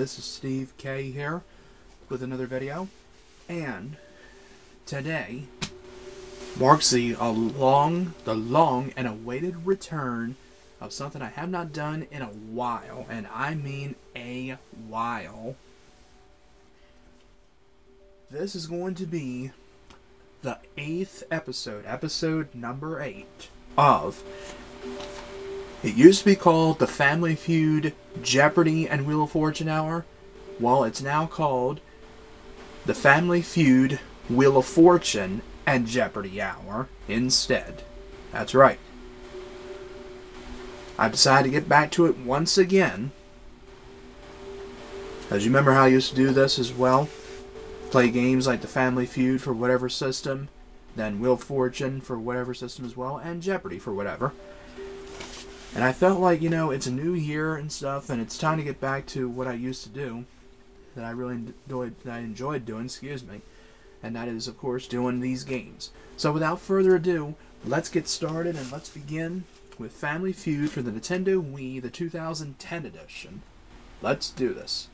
This is Steve K here with another video. And today marks the a long, the long and awaited return of something I have not done in a while, and I mean a while. This is going to be the eighth episode, episode number eight of it used to be called the Family Feud Jeopardy and Wheel of Fortune Hour. Well, it's now called the Family Feud Wheel of Fortune and Jeopardy Hour instead. That's right. I decided to get back to it once again. As you remember how I used to do this as well? Play games like the Family Feud for whatever system, then Wheel of Fortune for whatever system as well, and Jeopardy for whatever. And I felt like, you know, it's a new year and stuff, and it's time to get back to what I used to do, that I really enjoyed, that I enjoyed doing, excuse me, and that is, of course, doing these games. So without further ado, let's get started, and let's begin with Family Feud for the Nintendo Wii, the 2010 edition. Let's do this.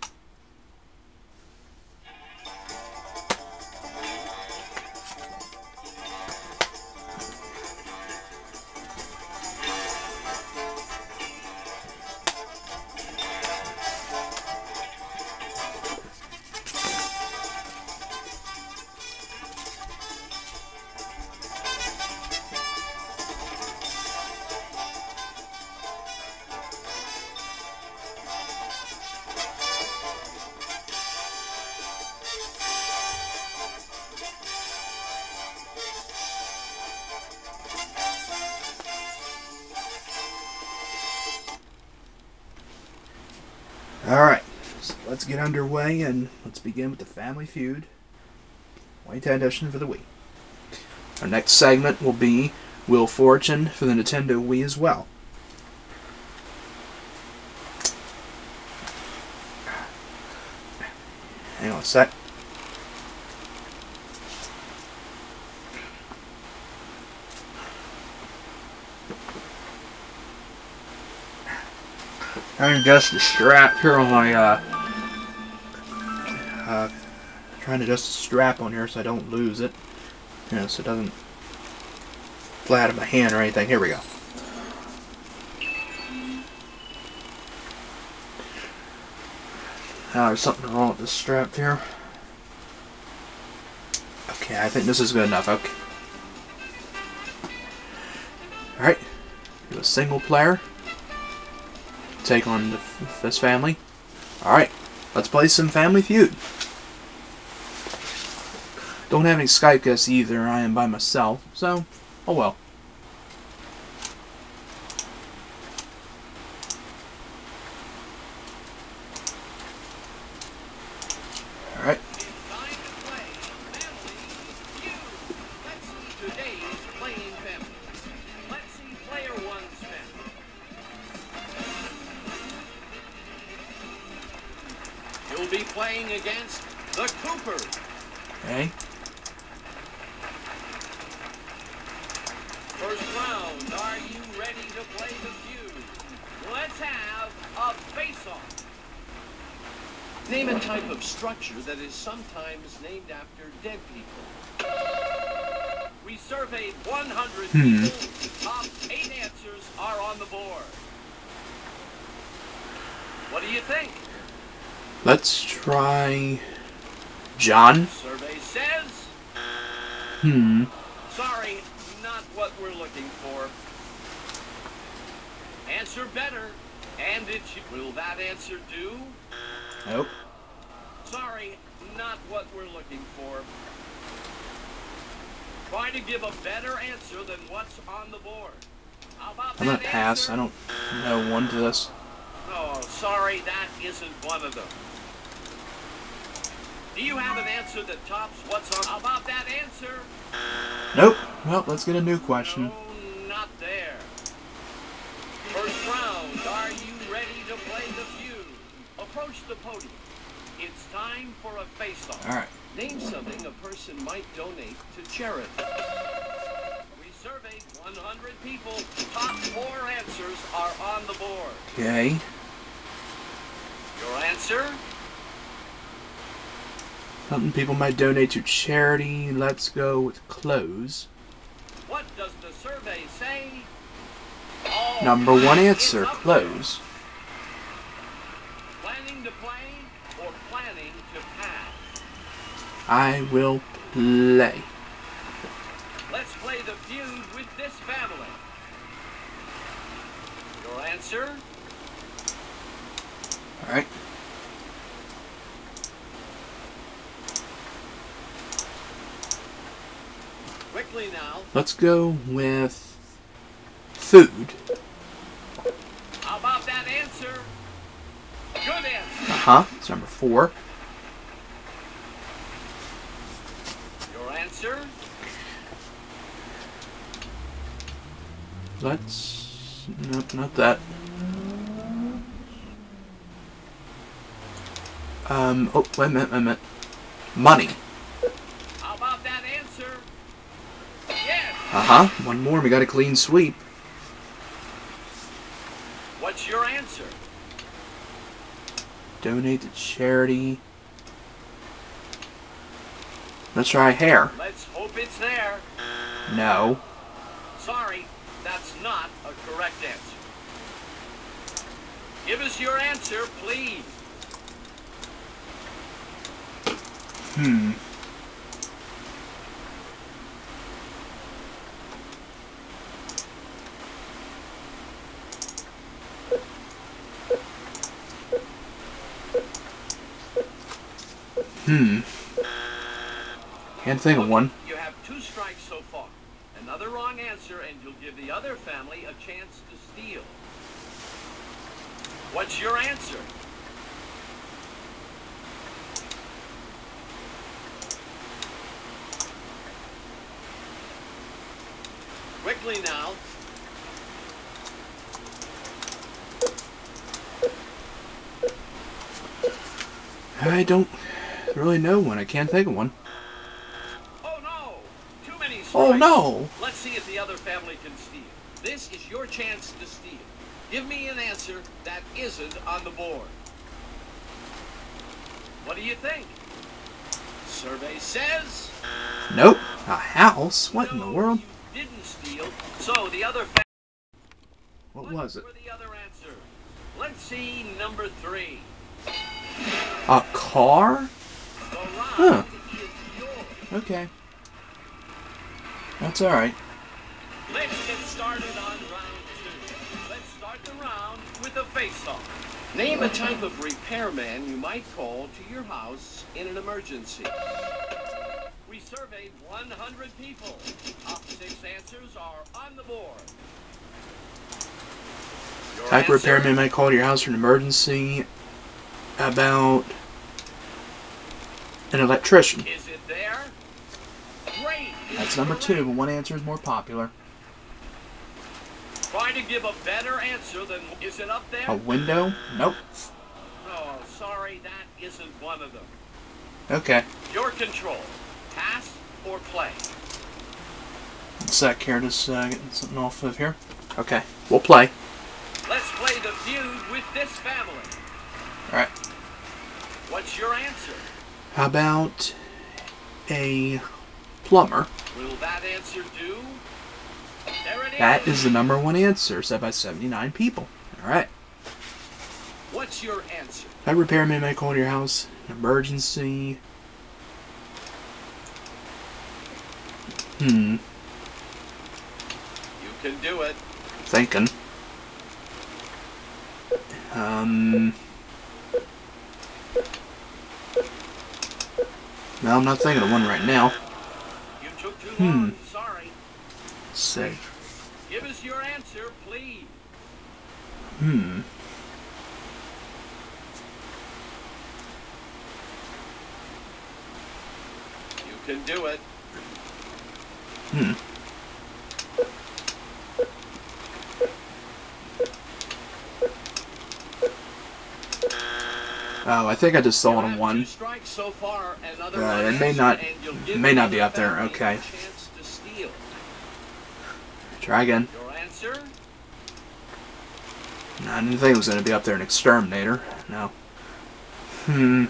Alright, so let's get underway and let's begin with the Family Feud 2010 edition for the Wii. Our next segment will be Wheel Fortune for the Nintendo Wii as well. Hang on a sec. Trying to adjust the strap here on my uh, uh trying to adjust the strap on here so I don't lose it. You know so it doesn't fly out of my hand or anything. Here we go. Now there's something wrong with this strap here. Okay I think this is good enough. Okay. Alright do a single player take on the, this family. Alright, let's play some Family Feud. Don't have any Skype guests either, I am by myself, so, oh well. Let's try John. Survey says Hmm. Sorry, not what we're looking for. Answer better, and it should. Will that answer do? Nope. Sorry, not what we're looking for. Try to give a better answer than what's on the board. How about I'm gonna pass. answer? I don't know one to this. Oh, sorry, that isn't one of them. Do you have an answer that tops what's on? About that answer? Nope. Well, let's get a new question. No, not there. First round, are you ready to play the feud? Approach the podium. It's time for a face-off. Alright. Name something a person might donate to charity. We surveyed 100 people. Top four answers are on the board. Okay. Your answer? Something people might donate to charity. Let's go with clothes. What does the survey say? Oh, Number one answer, clothes. Planning to play or planning to pass? I will play. Let's play the feud with this family. Your answer? Alright. Let's go with food. How about that answer? Good answer. Uh huh. It's number four. Your answer? Let's. Nope, not that. Um, oh, wait a minute, wait a minute. Money. How about that answer? Uh huh. One more, we got a clean sweep. What's your answer? Donate to charity. Let's try hair. Let's hope it's there. No. Sorry, that's not a correct answer. Give us your answer, please. Hmm. Hmm. Can't think of one. You have two strikes so far. Another wrong answer, and you'll give the other family a chance to steal. What's your answer? Quickly now. I don't know one. I can't think of one. Oh no! Too many oh, strikes. Oh no! Let's see if the other family can steal. This is your chance to steal. Give me an answer that isn't on the board. What do you think? Survey says. Nope. A house? What in the world? You didn't steal. So the other family. What was it? The other answer. Let's see number three. A car? Okay. That's alright. Let's get started on round two. Let's start the round with a face-off. Name a type of repairman you might call to your house in an emergency. We surveyed 100 people. Top six answers are on the board. Your Type answer? repairman might call to your house for an emergency. About an electrician. Is it there? Great. It's That's number two, but one answer is more popular. Try to give a better answer than is it up there? A window? Nope. Oh, sorry, that isn't one of them. Okay. Your control. Pass or play. One sec here, just uh, getting something off of here. Okay. We'll play. Let's play the feud with this family. Alright. What's your answer? How about a plumber? Will that answer do? There it is. That is the number one answer, said by 79 people. Alright. What's your answer? Type repairman might call to your house. Emergency. Hmm. You can do it. Thinking. Um. No, I'm not thinking of one right now. Hmm. Sorry. Let's. Give us your answer, please. Hmm. You can do it. Hmm. Oh, I think I just You saw it have on Two one. strikes so far. Uh, it may not- it may not be up there, okay. a chance to steal. Try again. No, I didn't think it was going to be up there an exterminator. No. Hmm.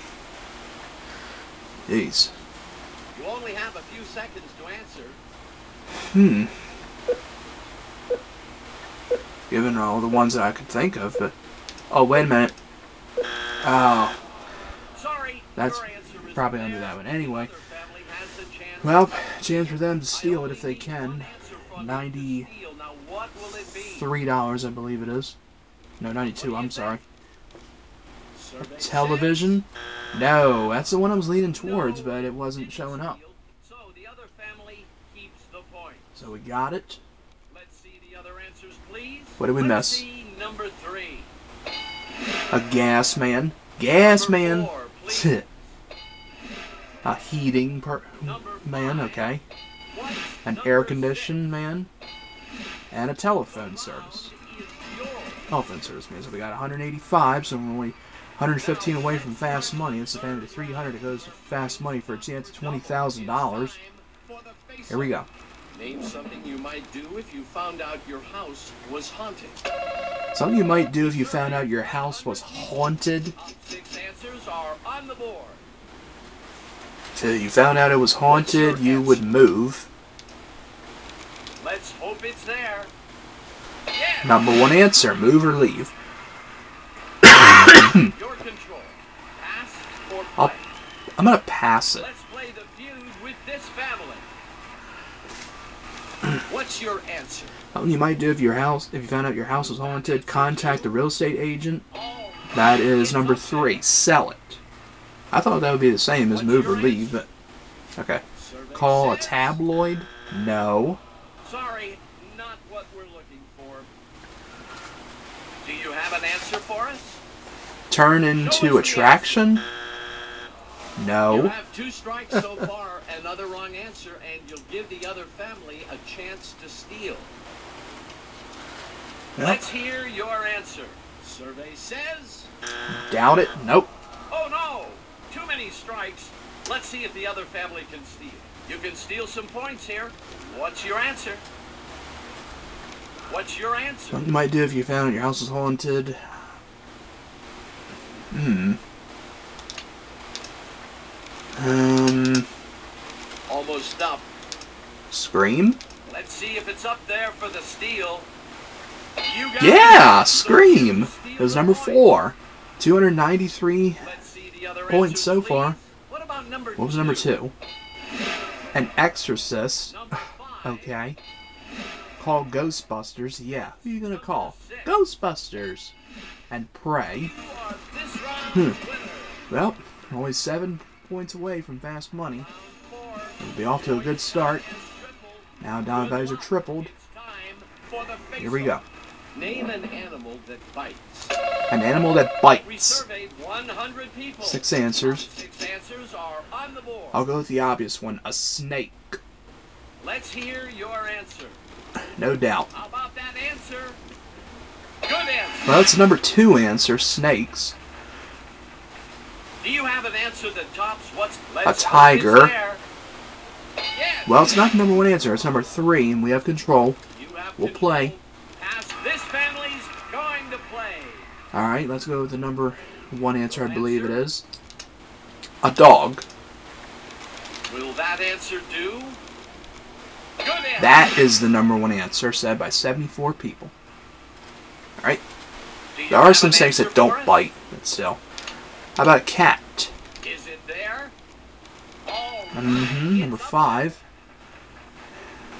Jeez. You only have a few seconds to answer. Hmm. Given all the ones that I could think of, but. Oh, wait a minute. Oh, Sorry, That's your answer is probably under that one. Anyway. The other family has the chance Well, chance for them to steal it if they I only need can. one answer from you to Ninety steal. Now, what will it be? three dollars, I believe it is. No, ninety-two. I'm sorry. Television? No, that's the one I was leaning towards, but it wasn't showing up. So the other family keeps the point. So we got it. Let's see the other answers, please. What did we miss? Number three. A gas man. Gas Number man. four. A heating per- man. Okay. An Number air conditioned man. And a telephone service. round is yours. Telephone service man. So we got 185. So we're only 115 away from fast money. It's the family to 300. It goes to fast money for a chance of twenty thousand dollars. Time for the face-off. Here we go. Name something you might do if you found out your house was haunted. Something you might do if you found out your house was haunted. Six answers are on the board. So you found out it was haunted, you would move. Let's hope it's there. Yes. Number one answer, move or leave. Your control. Pass or play. I'll- I'm gonna pass it. Let's play the feud with this family. What's your answer? Something you might do if your house, if you found out your house was haunted, contact the real estate agent. That is number three, sell it. I thought that would be the same as move or leave, but okay. Call a tabloid? No. Sorry, not what we're looking for. Do you have an answer for us? Turn into attraction? No. You have two strikes so far, another wrong answer, give the other family a chance to steal. Yep. Let's hear your answer. Survey says. Doubt it? Nope. Oh no! Too many strikes. Let's see if the other family can steal. You can steal some points here. What's your answer? What's your answer? Something you might do if you found out your house was haunted. Hmm. Um. Almost up. Scream? Let's see if it's up there for the steal. You got Yeah. Scream. It was number four. 293. Let's see the other Points so far. What about number What was number two? An Exorcist. Okay. Call Ghostbusters. Yeah. Who are you gonna call? Ghostbusters. And pray. You are this round's Hmm. Well, only seven points away from fast money. We'll be off to a good start. Now dollar values are tripled. It's time for the face Here we go. Name an animal that bites. An animal that bites. surveyed 100 people. Six answers. Six answers are on the board. I'll go with the obvious one. A snake. Let's hear your answer. No doubt. How about that answer? Good answer. Well, that's number two answer. Snakes. Do you have an answer that tops what's it's tiger. Well, it's not the number one answer. It's number three, and we have control. Have we'll play. Pass. This family's going to play. All right, let's go with the number one answer. I believe it is. A dog. Will that answer do? Good answer. That is the number one answer, said by 74 people. All right. There are some things that don't bite, but still. How about a cat? Is it there? Oh, Mm-hmm. Number five.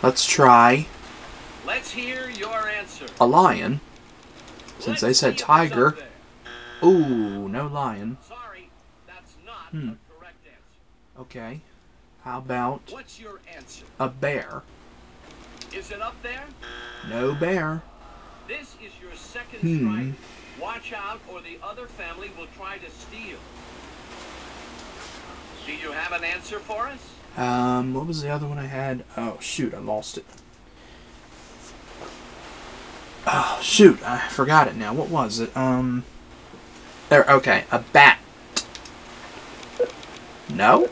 Let's try Let's hear your answer. a lion. Since Let's they said tiger. Ooh, no lion. Sorry, that's not Hmm. a correct answer. Okay. How about What's your answer? a bear? Is it up there? No bear. This is your second Hmm. strike. Watch out, or the other family will try to steal. Do you have an answer for us? Um, what was the other one I had? Oh, shoot, I lost it. Oh, shoot, I forgot it now. What was it? Um, there, okay, a bat. No?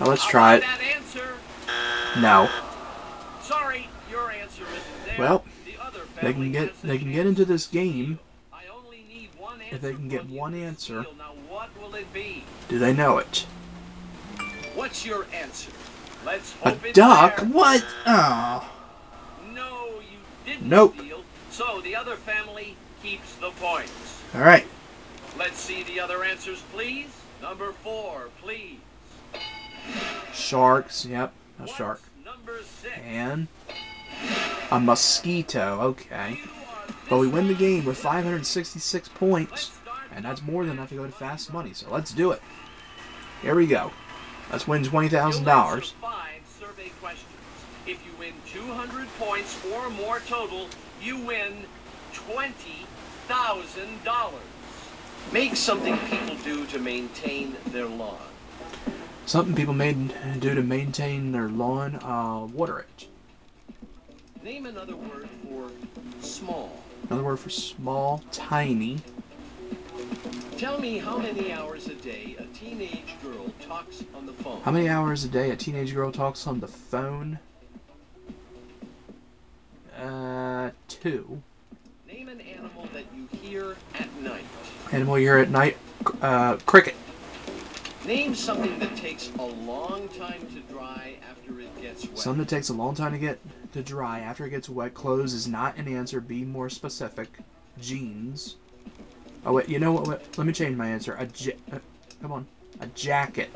Well, let's try it. about That answer. No. Sorry, your answer isn't there. Well, They can get they can get into this game steal. I only need one if they can get one answer. Now, what what will it be? Do they know it? What's your answer? Let's A duck? What? Oh. No, you didn't Nope. steal. So the other family keeps the points. All right. Let's see the other answers, please. Number four, please. Sharks. Yep. A What's shark. Number six. And a mosquito. Okay. But we win the game with 566 points, and that's more than enough to go to fast money. So let's do it. Here we go. Let's win twenty thousand dollars. Five survey questions. If you win 200 points or more total, you win $20,000. Make something people do to maintain their lawn. Something people made do to maintain their lawn. Uh, water it. Name another word for small. Another word for small, tiny. Tell me how many hours a day a teenage girl talks on the phone. How many hours a day a teenage girl talks on the phone? Uh, two. Name an animal that you hear at night. Animal you hear at night? Uh, cricket. Name something that takes a long time to dry after it gets wet. Something that takes a long time to get to dry after it gets wet. Clothes is not an answer. Be more specific. Jeans. Oh wait, you know what? Wait, let me change my answer. A ja- uh, come on, a jacket.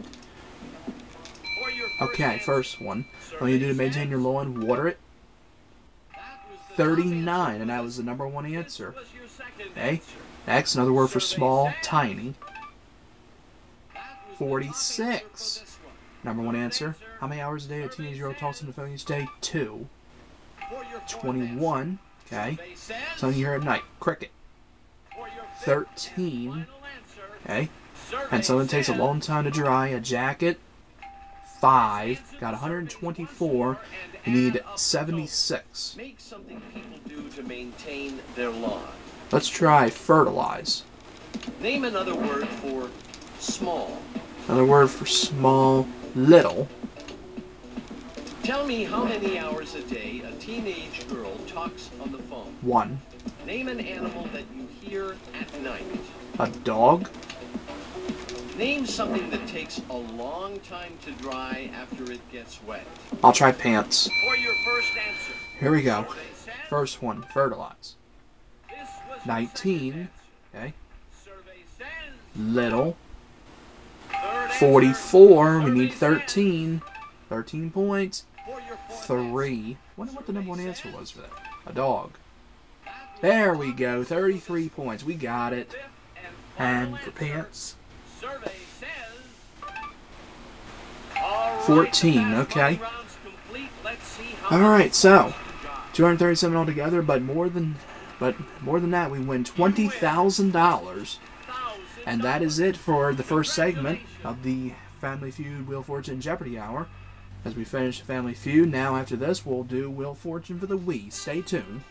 Okay, first one. Do you do to maintain your lawn? Water it. that was the top 39, and that was the number one answer. Okay. Next, another word for small, tiny. That was the top 46. Number one. Answer. How many hours a day a teenage girl talks on the phone each day? Two. For your fourth 21. Okay. Something you hear at night. Cricket. For your fifth 13. and final answer, Okay. And something takes a long time to dry. A jacket. Five. Got 124. You need 76. Make something people do to maintain their lawn. Let's try fertilize. Name another word for small. Another word for small, little. Tell me how many hours a day a teenage girl talks on the phone. One. Name an animal that you hear at night. A dog. Name something that takes a long time to dry after it gets wet. I'll try pants. For your first answer, Here we go. First one, fertilize. this was your 19. Okay. answer. Survey says Little. 44. We need 13. 13 points. Three. Wonder what the number one answer was for that. A dog. There we go. 33 points. We got it. and for pants. Survey says. All right, 14, okay. money round's complete. Let's see how All much right, so 237 altogether, but more than but more than that, we win $20,000. $1,000. And that is it for the first segment of the Family Feud Wheel Fortune Jeopardy Hour. As we finish the Family Feud, now after this, we'll do Wheel Fortune for the Wii. Stay tuned.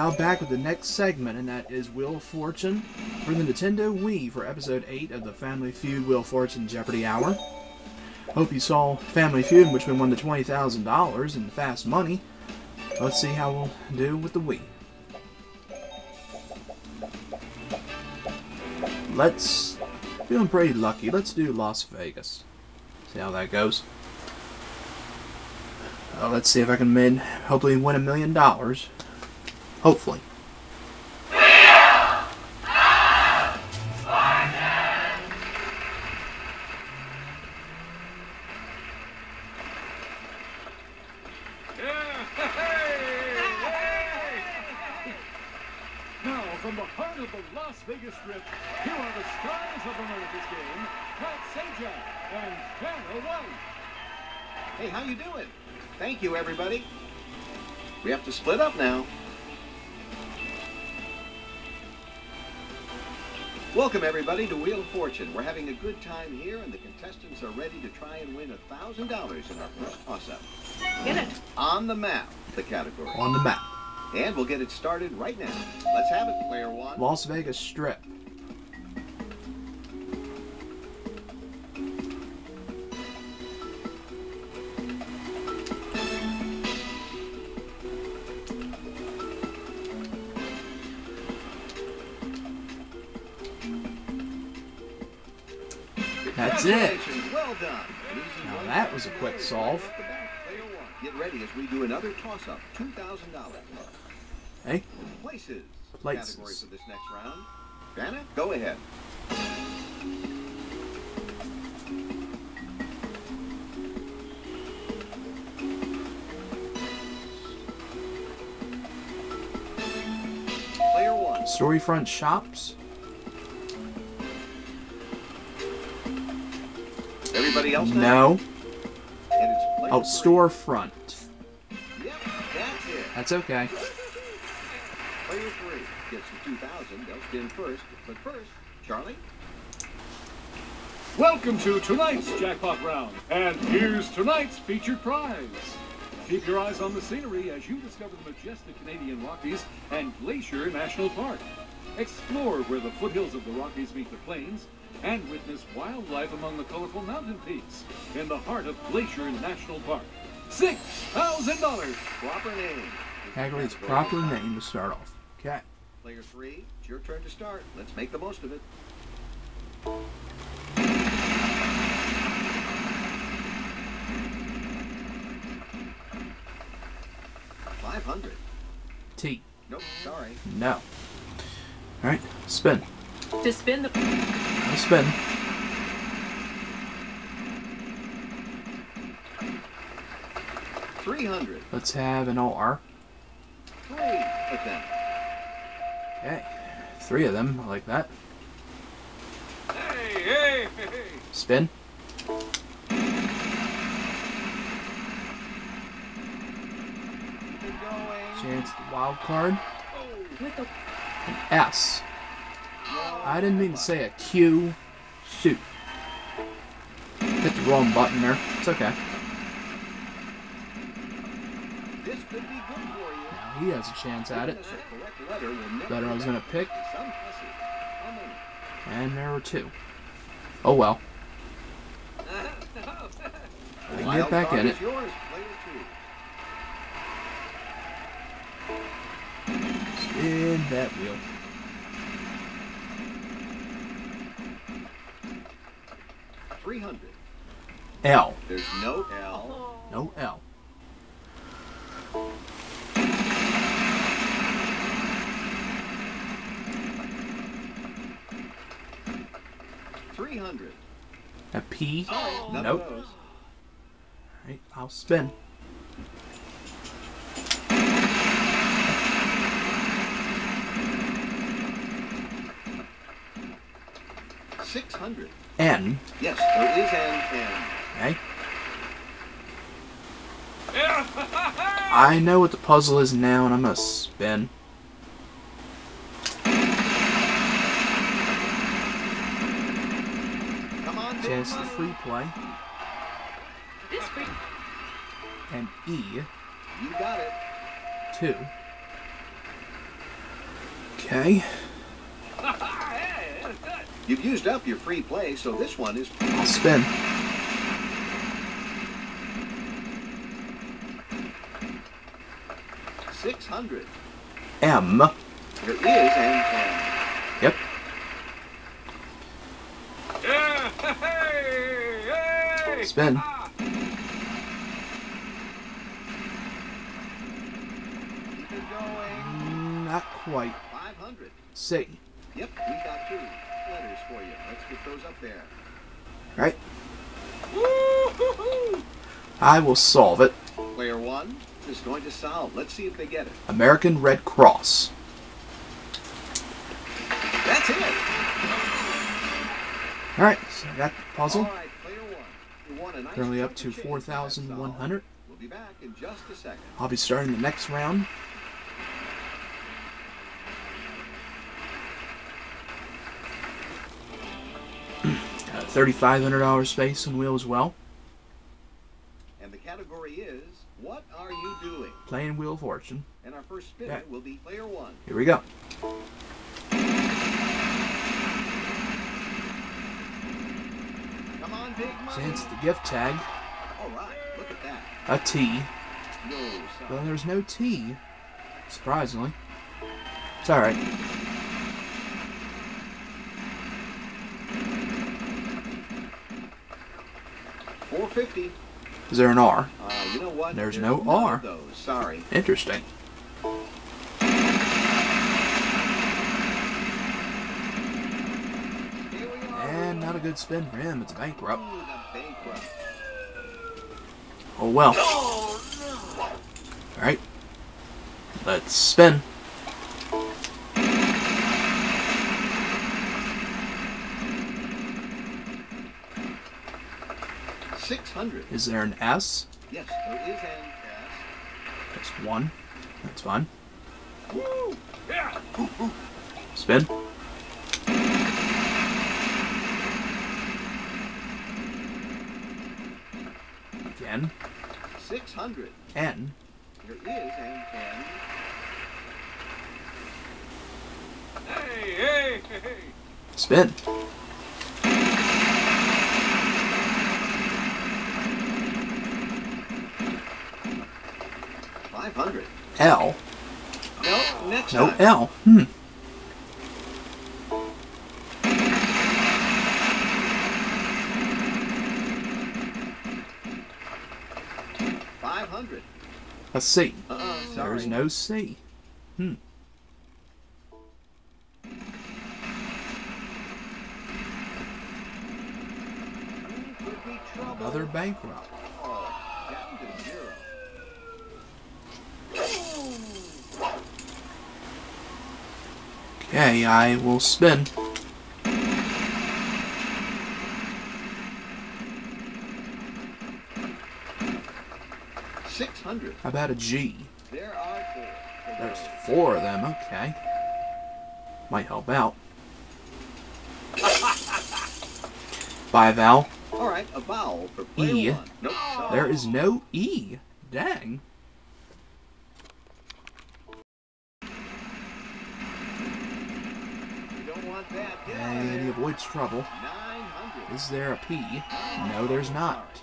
Now back with the next segment, and that is Wheel of Fortune for the Nintendo Wii for episode 8 of the Family Feud Wheel of Fortune Jeopardy Hour. Hope you saw Family Feud, in which we won the $20,000 in fast money. Let's see how we'll do with the Wii. Let's. Feeling pretty lucky. Let's do Las Vegas. See how that goes. Uh, let's see if I can win, hopefully win a million dollars. Hopefully. Everybody, to Wheel of Fortune. We're having a good time here, and the contestants are ready to try and win a $1,000 in our first toss-up. Get it. On the map, the category. On the map. And we'll get it started right now. Let's have it, player one. Las Vegas Strip. That's it. Well done. Now that was a quick solve. Off the bat, player one. Get ready as we do another toss-up. $2,000. Hey, Places. Places. Category for this next round. Vanna, go ahead. Player one. Storyfront Shops. Everybody else now? No. And it's player Oh, three. storefront. Yep, that's it. That's okay. Player three gets the 2000. They'll spin first. But first, Charlie. Welcome to tonight's jackpot round. And here's tonight's featured prize. Keep your eyes on the scenery as you discover the majestic Canadian Rockies and Glacier National Park. Explore where the foothills of the Rockies meet the plains and witness wildlife among the colorful mountain peaks in the heart of Glacier National Park. $6,000. Proper name. Hagrid's proper name to start off. Okay. Player three, it's your turn to start. Let's make the most of it. Five hundred. T. Nope, sorry. No. Alright, spin. To spin the I'll spin. Three hundred. Let's have an OR. Three of them. Okay. Three of them. I like that. Hey, hey, hey. Spin. Keep it going. Chance the wild card. Oh. with the An S. I didn't mean to say a Q. Shoot. Hit the wrong button there. It's okay. This could be good for you. Now he has a chance at it. Giving us a correct letter will never Letter I was pick. Guesses. How many? And there were two. Oh well. I can get back in it. is yours, player two. Spin that wheel. Three hundred. L. There's no L. No L. Three hundred. A P. Oh, None Nope. of those. Right, I'll spin. Six hundred. N. Yes, there is an N. Okay. I know what the puzzle is now, and I'm gonna spin. Come on, big Chance the free play. this free And E. You got it. Two. Okay. You've used up your free play, so this one is spin. six hundred. M. There is an N. Yep. Spin. Keep it going. Mm, Not quite. Five hundred. C. Yep, we got two letters for you. Let's get those up there. Right? I will solve it. Player one is going to solve. Let's see if they get it. American Red Cross. That's it. All right, so I got the puzzle. Player one. You a nice Currently up to 4,100. We'll be back in just a second. I'll be starting the next round. $3,500 space and wheel as well. And the category is What Are You Doing? Playing Wheel of Fortune. And our first spin okay. will be player one. Here we go. Come on, big money. So the gift tag. All right, look at that. A T. No, well, there's no T, surprisingly. It's all right. 450. Is there an R? Uh, you know what? There's, There's no R. Sorry. Interesting. And not a good spin for him. It's bankrupt. bankrupt. Oh well. Oh, no. All right. Let's spin. Six hundred. Is there an S? Yes, there is an S. That's one. That's fine. S. Woo! Spin. Again. Six hundred. N. There is an N. Hey, hey, hey. Spin. L. No, next No time. L. Hmm. Five hundred. A C. Uh-uh, sorry. There's no C. Hmm. Another bankrupt. Oh, down to zero. Okay, I will spin. Six hundred. How about a G? There are four. There's four of them, okay. Might help out. Bye, Val. All right, a vowel for player E. Nope. There is no E. Dang. You don't want that. Get out of And he avoids trouble. Is there a P? No, there's not.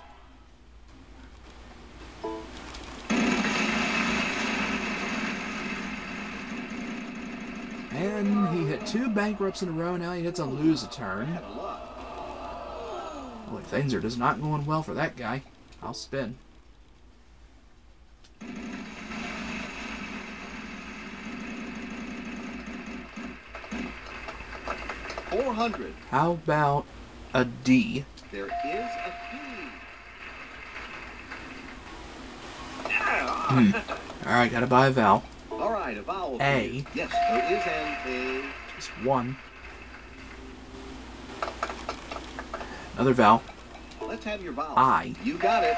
And he hit two bankrupts in a row. Now he hits a lose a turn. Boy, things are just not going well for that guy. I'll spin. Four hundred. How about a D? There is a P. Alright, gotta buy a vowel. All right, a vowel. A. please. Yes, there is an A. Just one. Another vowel. Let's have your vowel. I. You got it.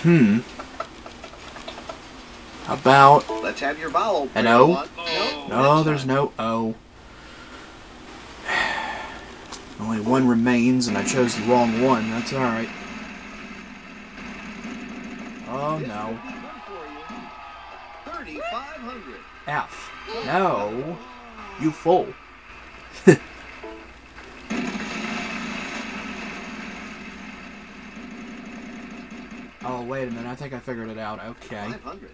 Hmm. About Let's have your vowel. An O? No, No, there's no O. Only one remains, and I chose the wrong one. That's alright. Oh no. would be good for you. 3,500. F. No. You fool. oh, wait a minute. I think I figured it out. Okay. 500.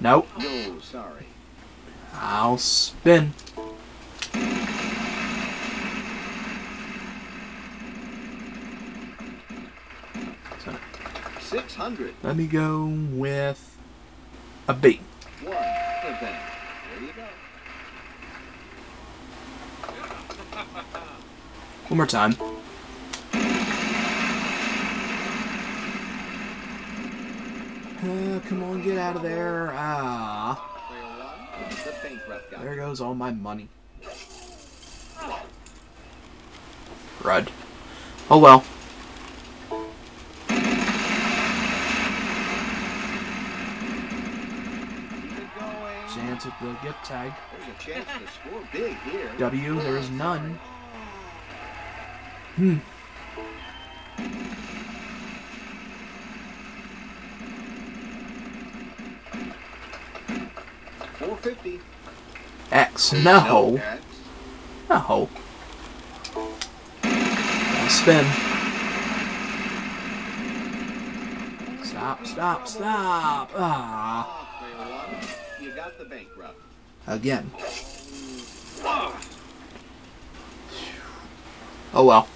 Nope. No, sorry. I'll spin. 600. let me go with a B. One event. There you go. One more time. Uh, come on, get out of there. Ah. Player one. The bankrupt got There goes all my money. Crud. Oh well. Keep it going. Chance at the gift tag. There's a chance to score big here. W, there is none. Hmm. Four fifty. X. No. X. No. Spin. Stop, stop, stop. Ah. Off, player one. You got the bankrupt. Again. Oh well.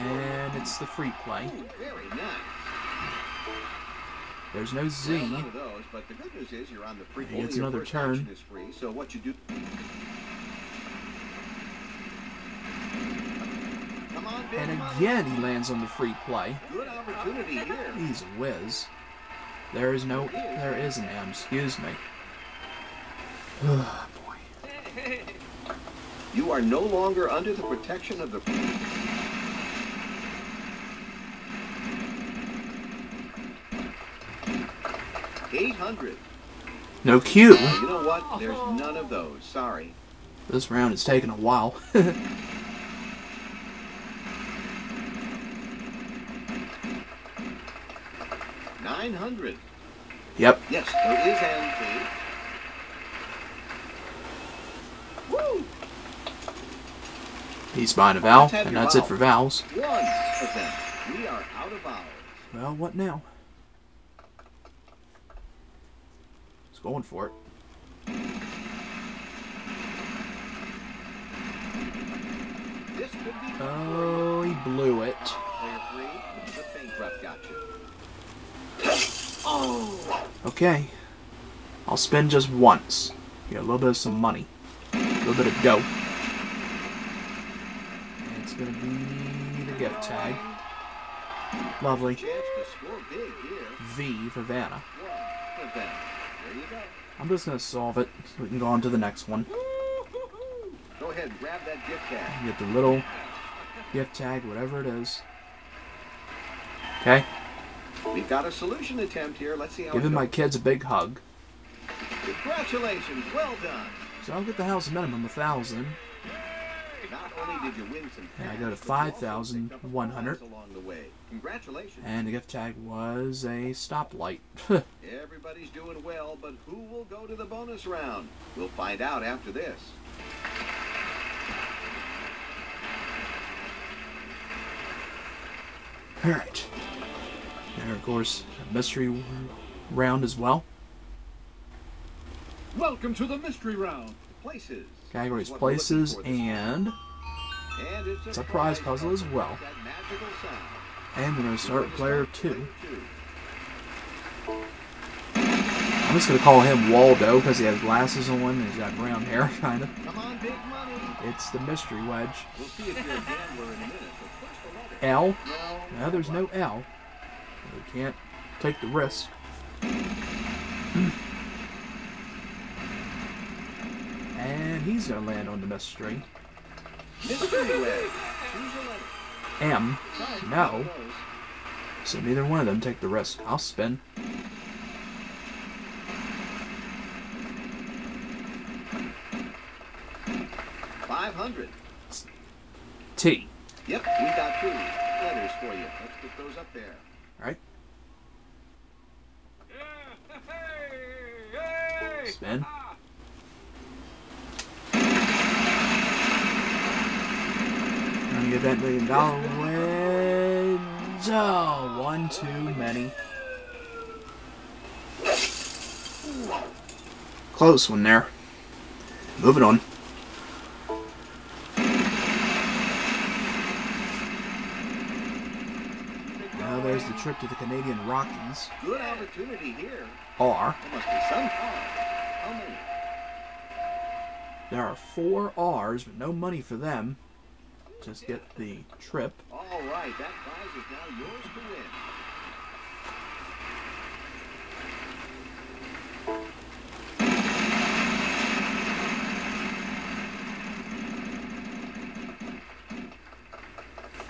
And it's the free play. Oh, nice. There's no Z. none but the good news is you're on the free. He gets another turn. action is free. So what you do? Come on, big And again, he lands on the free play. Good opportunity here. He's a whiz. There is no. There is an M. Excuse me. Oh, boy. You are no longer under the protection of the. Eight hundred. No Q. Uh, you know what? There's oh. none of those. Sorry. This round is taking a while. Nine hundred. yep. Yes, there is hand paid. Woo! He's buying a vowel, and your that's it for vowels. One of them. We are out of vowels. Well, what now? He's going for it. This could be Oh, he blew it. Player three, the bankrupt got you. Oh. Okay. I'll spend just once. Get a little bit of some money. A little bit of dough. And it's gonna be the gift tag. Lovely. Chance to score big. V for Vanna. One of them. There you go. I'm just gonna solve it so we can go on to the next one. Go ahead and grab that gift tag. Get the little gift tag, whatever it is. Okay. We've got a solution attempt here. Let's see how Giving my kids a big hug. Congratulations. Well done. So I'll get the house minimum a thousand. Not only did you win some And I go to but you also picked up a 5,100. prize along the way. Congratulations. And the gift tag was a stoplight. Everybody's doing well, but who will go to the bonus round? We'll find out after this. Alright. And of course, a mystery round as well. Welcome to the mystery round. Places. Categories is what we're looking places for this time. and And it's a, it's a prize puzzle as well. That magical sound. and we're gonna start player two. I'm just gonna call him Waldo because he has glasses on and he's got brown hair, kind of. Come on, big money. It's the mystery wedge. We'll see if you're a gambler in a minute. But first, the letter. L. No. There's no L. We can't take the risk. And he's gonna land on the mystery. Mystery wedge. Choose a letter. M. No. none of those. So neither one of them take the risk. I'll spin. Five hundred. T. Yep, we got two letters for you. Let's get those up there. Alright. Spin. To get that million dollar wedge. Oh, one too many. Close one there. Moving on. Now there's the trip to the Canadian Rockies. Good opportunity here. R. There must be some. How many? There are four R's, but no money for them. Just get the trip. All right, that prize is now yours to win.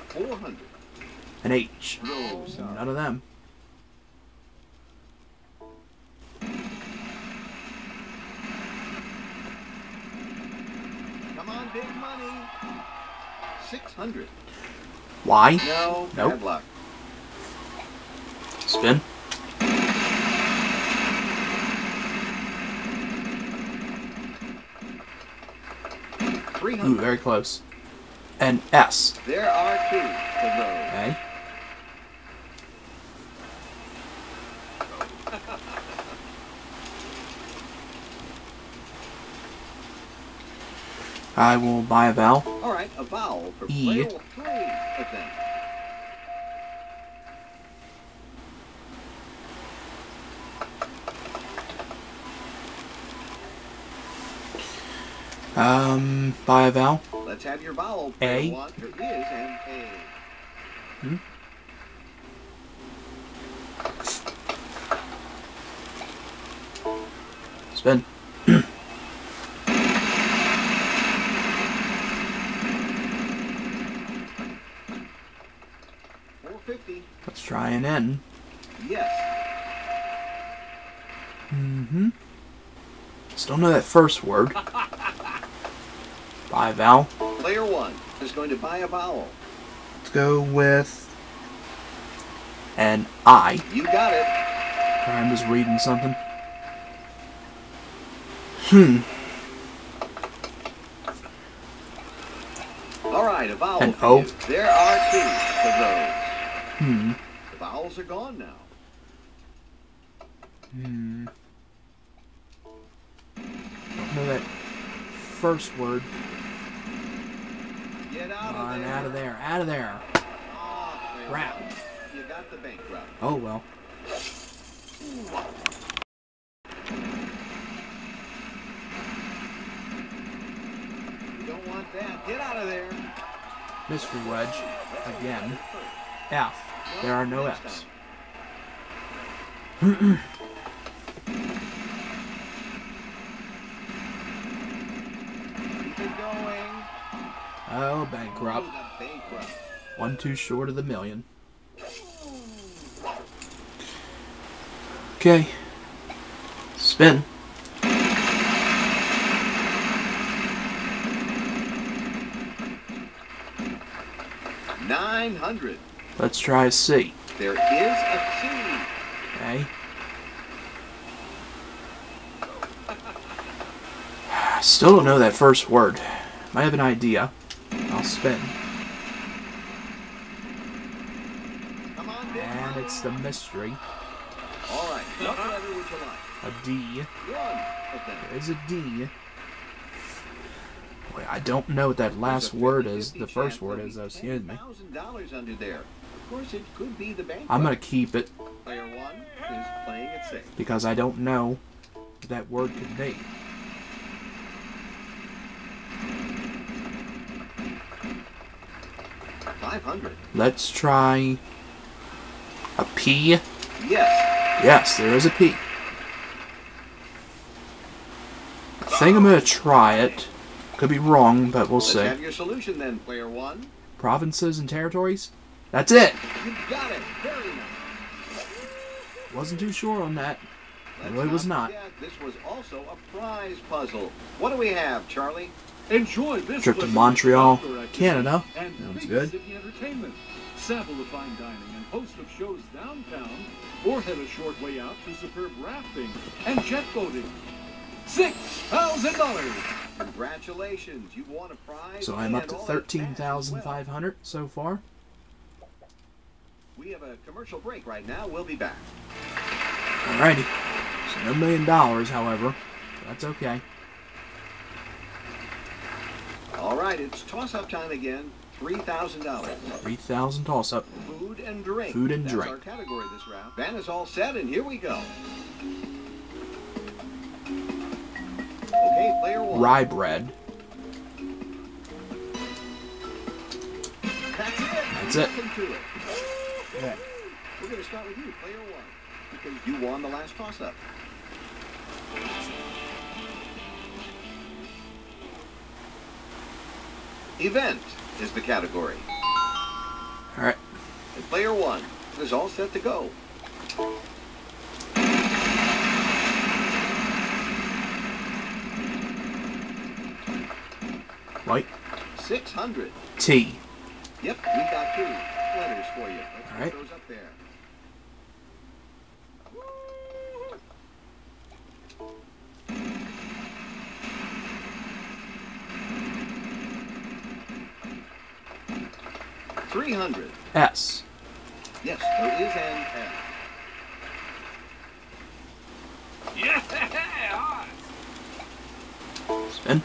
Four hundred. An H. No, sorry. Uh, None of them. Come on, big money. Six hundred. Why? No, Nope. bad luck. Spin. Three Ooh, very close. An S. There are two of those. Okay. I will buy a vowel. All right, a vowel for E. player three of them. Um, buy a vowel. Let's have your vowel. A. One. There is an A. Spin. Four fifty. Let's try an N. Yes. Mm-hmm. Still know that first word. buy a vowel. Player one is going to buy a vowel. Let's go with an I. You got it. I'm just reading something. Hmm. All right, a vowel An O. you. There are two of those. Hmm. The vowels are gone now. Hmm. Don't know that first word. Get out of there. out of there, out of there. Player Crap. You got the bankrupt. Oh well. You don't want that. Get out of there. Mystery wedge. Again. Open it first. F. There are no F's. time. Keep it going. Oh, bankrupt. Bankrupt. One too short of the million. Okay. Spin. Nine hundred. Let's try a C. There is a C. Okay. I Still don't know that first word. I have an idea. I'll spin. Come on, big And it's the mystery. All right. What letter would you like? A D. One of them. There is a D. Wait, I don't know what that last word is. The first word is, though. Excuse me. $10,000 under there. Of course, it could be the bank. I'm gonna keep it Player one is playing it safe. because I don't know that word could be. Five hundred. Let's try a P. Yes. Yes, there is a P. I think I'm gonna try it. Could be wrong, but we'll Let's see. have your solution then, player one. Provinces and territories? That's it! You got it. Very nice. Wasn't too sure on that. Let's really was not. forget, This was also a prize puzzle. What do we have, Charlie? Enjoy this Trip to Montreal, Canada. And Sounds big good. city entertainment. Sample the fine dining and host of shows downtown, or head a short way out to superb rafting and jet boating. Six thousand dollars. Congratulations. You won a prize. So I'm up to all that thirteen thousand five hundred so far. We have a commercial break right now. We'll be back. Alrighty. So no million dollars, however. That's okay. All right, it's toss-up time again. Three thousand dollars. Three thousand toss up. Food and drink. Food and That's drink. our category this round. Van is all set, and here we go. Okay, player one. Rye bread. That's it. To it. Okay. We're going to start with you, player one, because you won the last toss-up. Event is the category. All right. And player one is all set to go. White. 600. T. Yep, we got two letters for you. Let's All put right. those up there. Three hundred. S. Yes, there is an F. Yeah! Spin.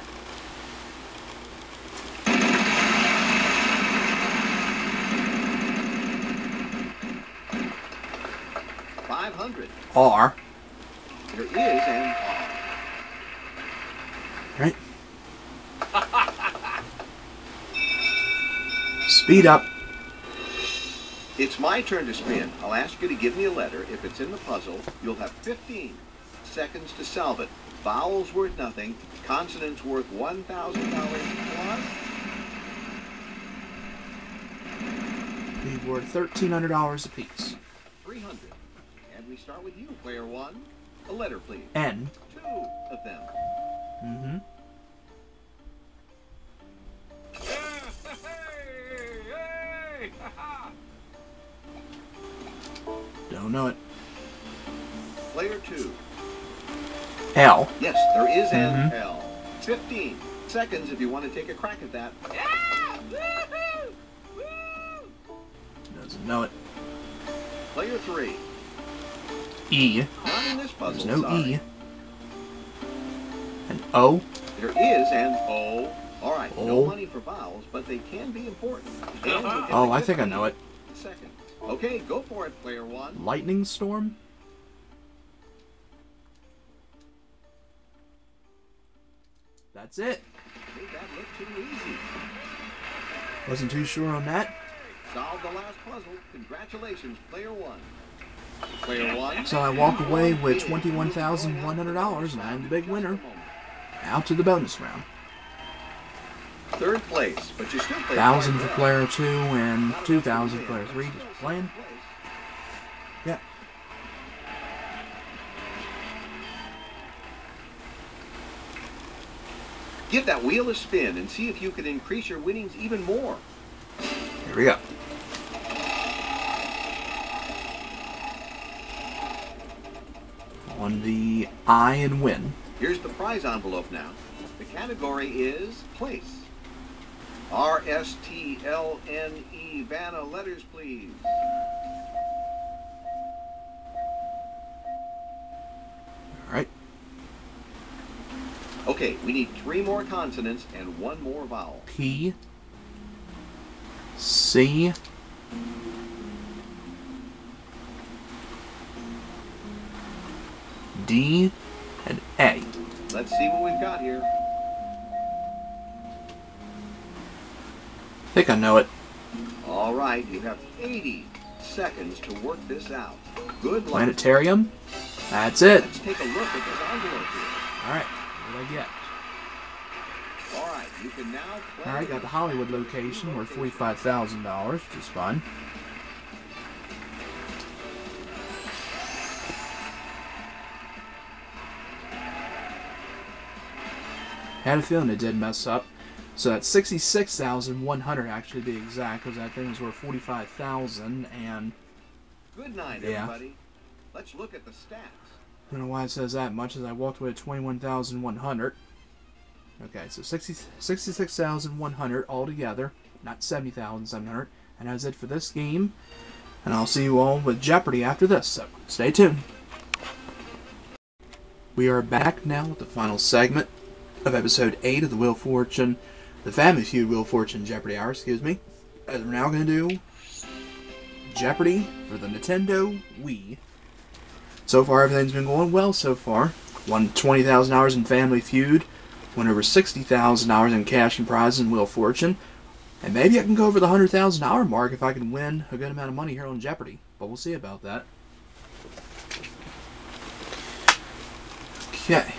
Five hundred. R. There is an R. Right. Speed up. It's my turn to spin. I'll ask you to give me a letter. If it's in the puzzle, you'll have 15 seconds to solve it. Vowels worth nothing. Consonants worth $1,000 plus. We were thirteen hundred dollars apiece. 300. We start with you, player one. A letter, please. N. Two of them. Mm-hmm. Don't know it. Player two. L. Yes, there is an Mhm. L. 15 seconds if you want to take a crack at that. Doesn't know it. Player three. E. Not in this puzzle. There's no sorry. E. An O. There is an O. All right, no money for vowels, but they can be important. Get Oh, I think I know it. Seconds. Okay, go for it, player one. Lightning storm. That's it. Made that look too easy. Wasn't too sure on that. Solved the last puzzle. Congratulations, player one. So I walk away with $21,100 and I'm the big winner. Out to the bonus round. Third place, but you still play. Thousand for player two and two thousand for player three. Just playing. Yeah. Give that wheel a spin and see if you can increase your winnings even more. Here we go. On the I and win. Here's the prize envelope now. The category is place. R S T L N E Vanna letters, please. All right. Okay, we need three more consonants and one more vowel. P. C. D. And A. Let's see what we've got here. I think I know it. All right, you have 80 seconds to work this out. Good luck. Planetarium. That's it. Let's take a look at this envelope here. All right. What did I get? All right, you can now play. All right. Got the Hollywood location worth forty-five thousand dollars, which is fun. Had a feeling it did mess up. So that's sixty-six thousand one hundred actually to be exact, because that thing was worth forty-five thousand, and Good night, Yeah. everybody. Let's look at the stats. I don't know why it says that much, as I walked away at 21,100. Okay, so 60 66,100 altogether, not 70,700. And that's it for this game. And I'll see you all with Jeopardy after this, so stay tuned. We are back now with the final segment of episode 8 of the Wheel of Fortune, the Family Feud Wheel of Fortune Jeopardy Hour, excuse me. As we're now going to do Jeopardy for the Nintendo Wii. So far, everything's been going well so far. Won $20,000 in Family Feud. Won over $60,000 in cash and prizes in Wheel of Fortune. And maybe I can go over the hundred thousand dollar mark if I can win a good amount of money here on Jeopardy. But we'll see about that. Okay.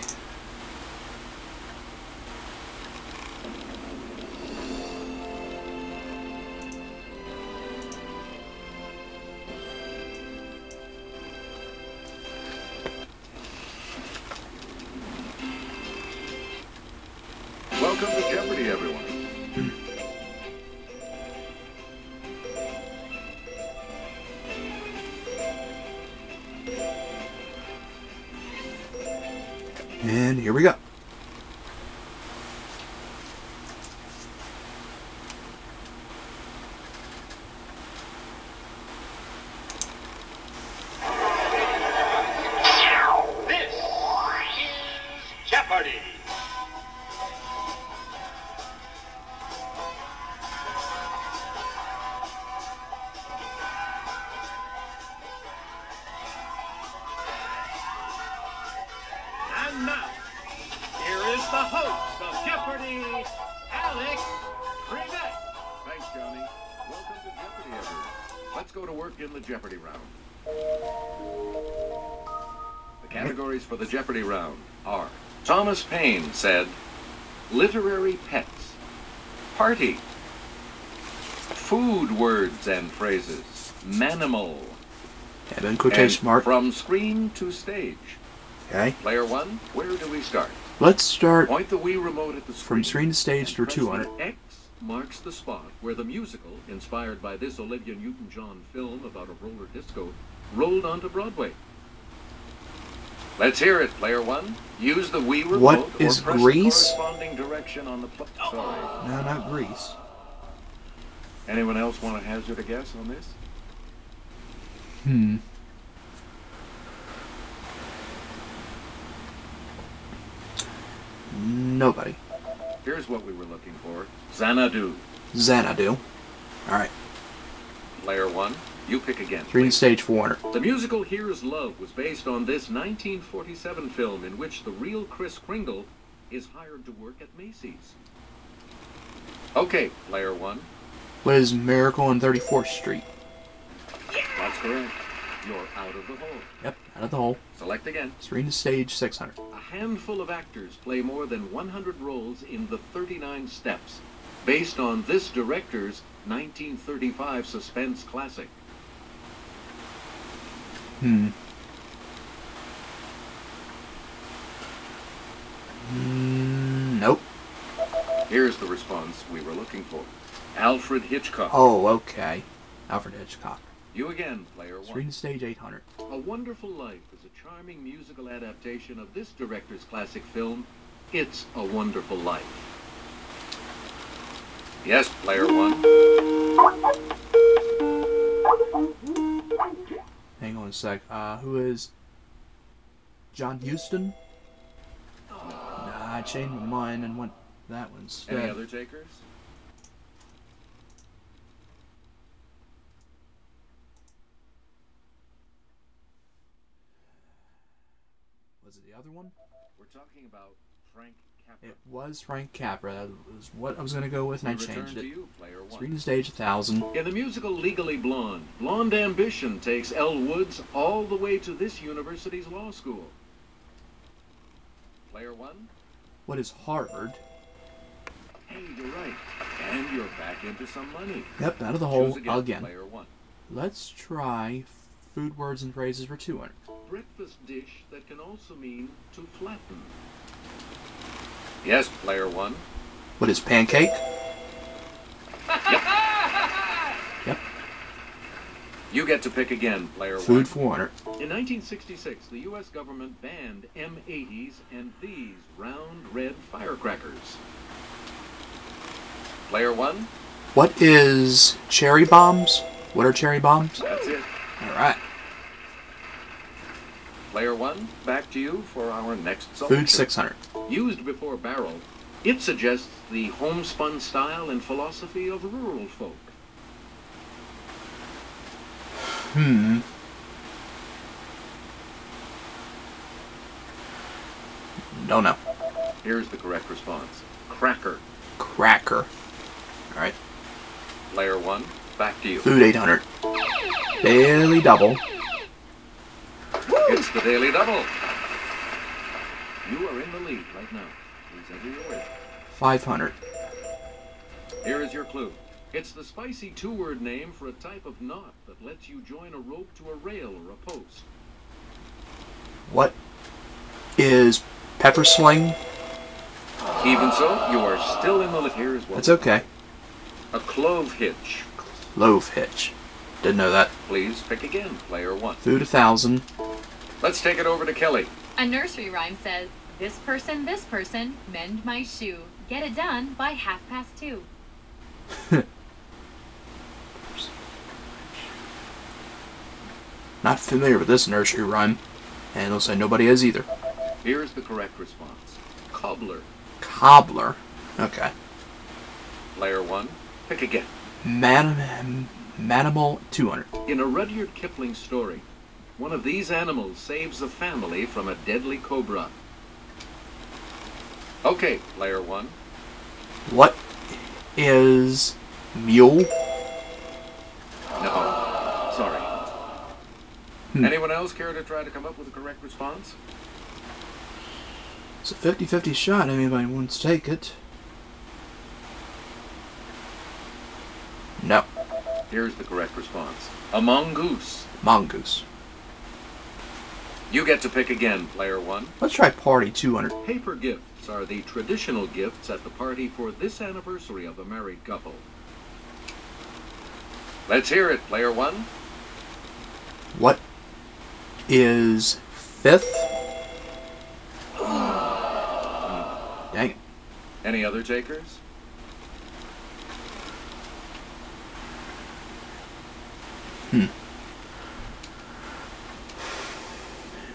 Said, literary pets, party, food words and phrases, manimal, Yeah, then quotation and mark. from screen to stage. Okay. Player one, where do we start? Let's start Point the Wii remote at the screen. from screen to stage for and press 200. the X marks the spot where the musical, inspired by this Olivia Newton-John film about a roller disco, rolled onto Broadway. Let's hear it, player one. Use the Wii remote What or is press Grease? corresponding direction on the Sorry. No, not Greece. Anyone else want to hazard a guess on this? Hmm. Nobody. Here's what we were looking for. Xanadu. Xanadu. Alright. Player one, you pick again. Please. stage 400. The musical Here's Love was based on this 1947 film in which the real Chris Kringle is hired to work at Macy's. Okay, player one, What is Miracle on 34th Street? that's correct. You're out of the hole. Yep, out of the hole. Select again. Screen to stage 600. A handful of actors play more than 100 roles in The 39 Steps, based on this director's 1935 suspense classic. Hmm. Mm, nope. Here's the response we were looking for. Alfred Hitchcock. Oh, okay. Alfred Hitchcock. You again, player one. Screen to stage 800. A Wonderful Life is a charming musical adaptation of this director's classic film, It's a Wonderful Life. Yes, player one. Hang on a sec. Uh, who is John Huston? Nah, I changed my mind and went that one instead. Any other takers? Was it the other one? We're talking about Frank. It was Frank Capra. That was what I was gonna go with, and I We return changed to it. you, player one. Screen stage 1000. In the musical Legally Blonde, Blonde Ambition takes Elle Woods all the way to this university's law school. Player one? What is Harvard? Hey, you're right. And you're back into some money. Yep, out of the hole again, again. Player one. Let's try food words and phrases for 200. breakfast dish that can also mean to flatten. Yes, player one. What is pancake? Yep. yep. You get to pick again, player One. Food for water. In 1966, the U.S. government banned M80s and these round red firecrackers. Player one, What is cherry bombs? What are cherry bombs? that's it. Alright. Player one, back to you for our next selection. Food 600. Used before barrel, it suggests the homespun style and philosophy of rural folk. Hmm. Don't know. Here's the correct response. Cracker. Cracker. Alright. Layer one. Back to you. Food 800. Daily double. It's the Daily Double. You are in the lead right now. Please enter your word. 500. Here is your clue. It's the spicy two-word name for a type of knot that lets you join a rope to a rail or a post. What is pepper sling? Even so, you are still in the lead. Here is what That's okay. a clove hitch. Clove hitch. Didn't know that. Please pick again, player one. Food a 1000. Let's take it over to Kelly. A nursery rhyme says, This person, this person, mend my shoe. Get it done by half past two. Not familiar with this nursery rhyme. And looks like nobody is either. Here's the correct response. Cobbler. Cobbler. Okay. Layer one. Pick again. Man- Manimal 200. In a Rudyard Kipling story, one of these animals saves a family from a deadly cobra. Okay, player one. What is mule? No. Sorry. Hmm. Anyone else care to try to come up with a correct response? It's a 50 50 shot. Anybody wants to take it? No. Here's the correct response. A mongoose. Mongoose. You get to pick again, player one. Let's try party 200. Paper gifts are the traditional gifts at the party for this anniversary of a married couple. Let's hear it, player one. What is fifth? Dang it. Any other takers? Hmm.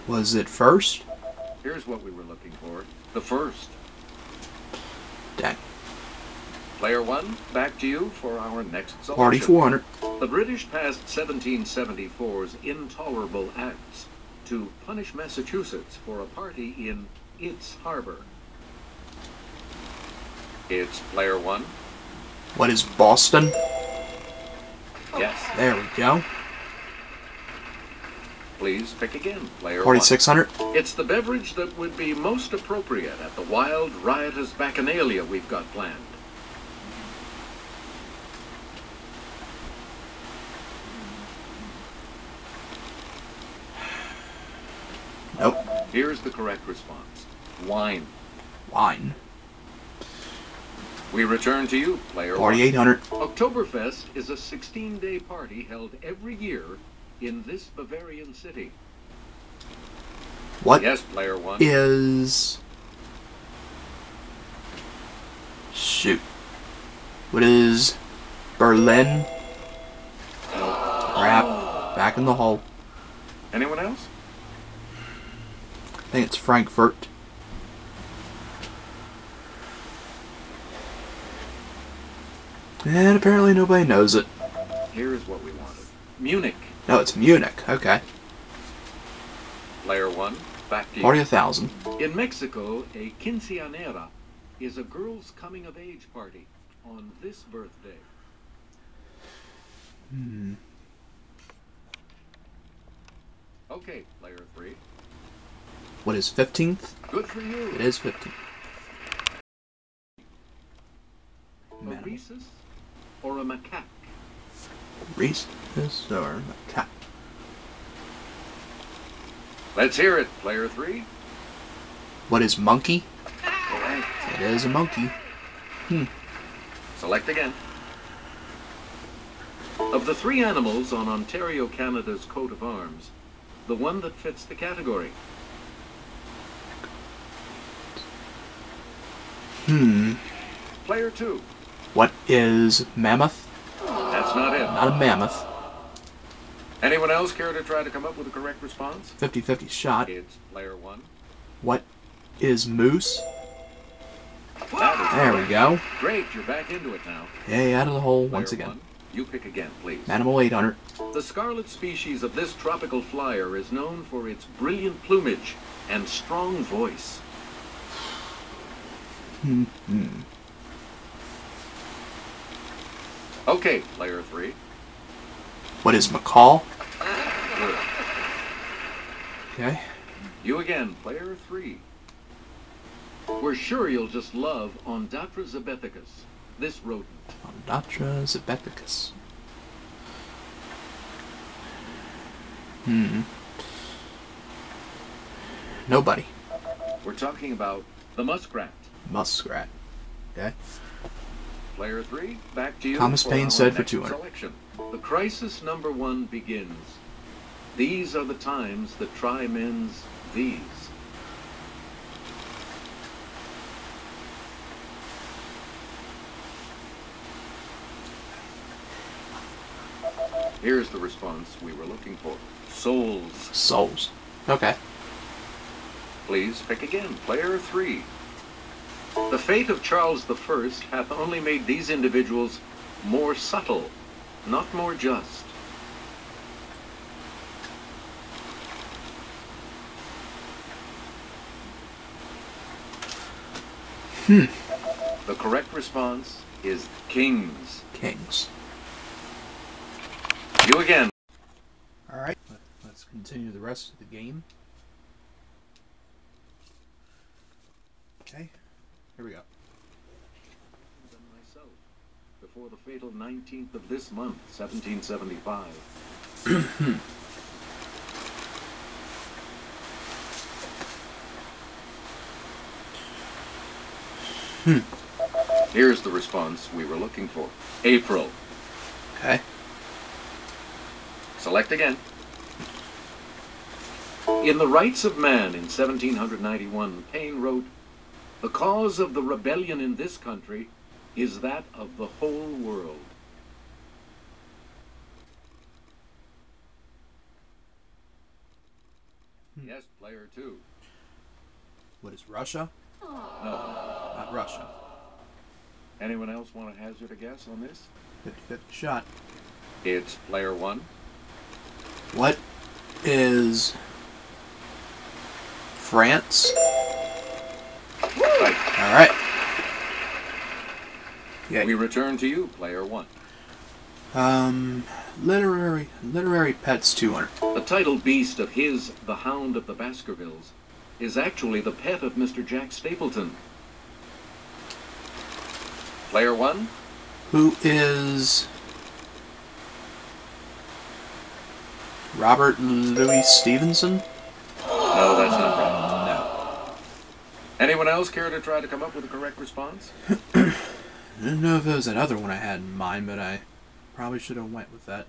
Was it first? Here's what we were looking for. The first. Dang. Player one, back to you for our next selection. Party 400. The British passed 1774's Intolerable Acts to punish Massachusetts for a party in its harbor. It's player one. What is Boston? Yes. There we go. Please pick again, player Party one. It's the beverage that would be most appropriate at the wild, riotous bacchanalia we've got planned. Nope. Here's the correct response. Wine. Wine. We return to you, player Party one. 800. Oktoberfest is a 16-day party held every year in this Bavarian city. What Yes, player one. is. Shoot. What is Berlin? Crap. Back in the hole. Anyone else? I think it's Frankfurt. And apparently nobody knows it. Here's what we wanted. Munich, No, it's Munich. Okay. Layer one. Back to you. Party 1000. In Mexico, a quinceañera is a girl's coming of age party on this birthday. Hmm. Okay, layer three. What is 15th? Good for you. It is 15th. A rhesus or a macaque? Reese or cat. Let's hear it, player three. What is monkey? Correct. It is a monkey. Hmm. Select again. Of the three animals on Ontario, Canada's coat of arms, the one that fits the category. Hmm. Player two. What is mammoth? That's not it. Not a mammoth. Anyone else care to try to come up with a correct response? 50 50 shot. It's player one. What is moose? Is There we go. Great, you're back into it now. Hey, out of the hole Player once again. one, you pick again, please. Animal 800. The scarlet species of this tropical flyer is known for its brilliant plumage and strong voice. Hmm, hmm. Okay, player three. What is macaw? Good. Okay. You again, player three. We're sure you'll just love Ondatra zabethicus, this rodent. Ondatra zabethicus. Hmm. Nobody. We're talking about the muskrat. Muskrat. Okay. Player three, back to you. Thomas Paine said for next 200. Selection. The crisis number one begins. These are the times that try men's these. Here's the response we were looking for. Souls. Souls. Okay. Please pick again. Player three. The fate of Charles the First hath only made these individuals more subtle, not more just. Hmm. The correct response is kings. Kings. You again. Alright. Let's continue the rest of the game. Okay. Here we go. Than myself, Before the fatal 19th of this month, 1775. Here's the response we were looking for. April. Okay. Select again. In The Rights of Man in 1791, Paine wrote, The cause of the rebellion in this country is that of the whole world. Hmm. Yes, player two. What is Russia? No. Not Russia. Anyone else want to hazard a guess on this? 50 50 shot. It's player one. What is France? Right. Alright. Yeah. We return to you, player one. Um, literary literary pets 200. The title beast of his The Hound of the Baskervilles is actually the pet of Mr. Jack Stapleton. Player one, Who is Robert Louis Stevenson? no, that's not right. No. Anyone else care to try to come up with a correct response? I don't know if it was another one I had in mind, but I probably should have went with that.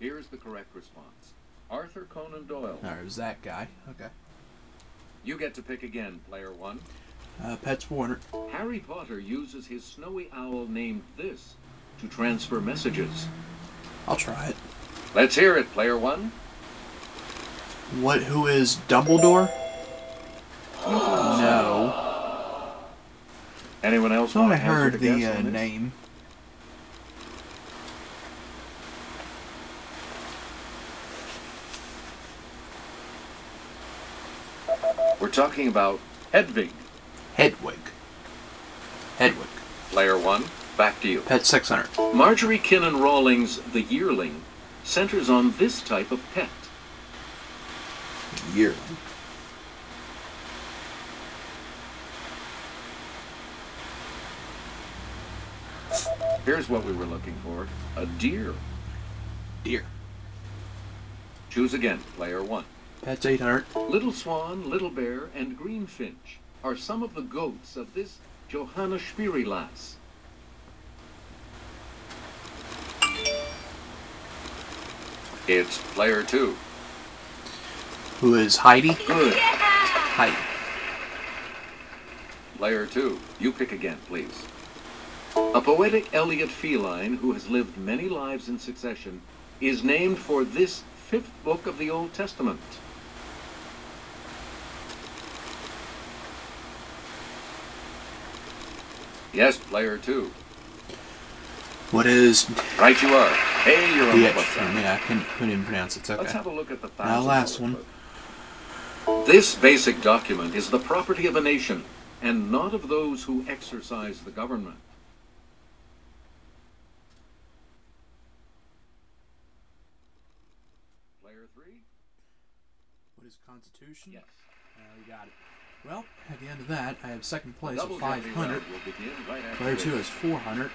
Here's the correct response Arthur Conan Doyle. Alright, it was that guy. Okay. You get to pick again, player one. Uh, Pets Warner. Harry Potter uses his snowy owl named this to transfer messages. I'll try it. Let's hear it, player one. What? Who is Dumbledore? No. Anyone else thought want I heard the uh, name. We're talking about Hedwig, Hedwig. Hedwig. player one. Back to you. Pet 600. Marjorie Kinnan Rawlings' The Yearling centers on this type of pet. Yearling. Here's what we were looking for a deer. Deer. Choose again, player one. Pets 800. Little Swan, Little Bear, and Greenfinch are some of the goats of this Johanna Spyri lass. It's player two. Who is Heidi? Good. Heidi. Player two. You pick again, please. A poetic Eliot feline who has lived many lives in succession is named for this fifth book of the Old Testament. Yes, player two. What is Right you are. Hey, you're on the the side. Yeah, I couldn't, couldn't even pronounce it. It's Let's have a look at the Now, last one. Book. This basic document is the property of a nation, and not of those who exercise the government. Player three? What is Constitution? Yes. Uh, you got it. Well, at the end of that, I have second place Double with 500. round right Player two this. has 400.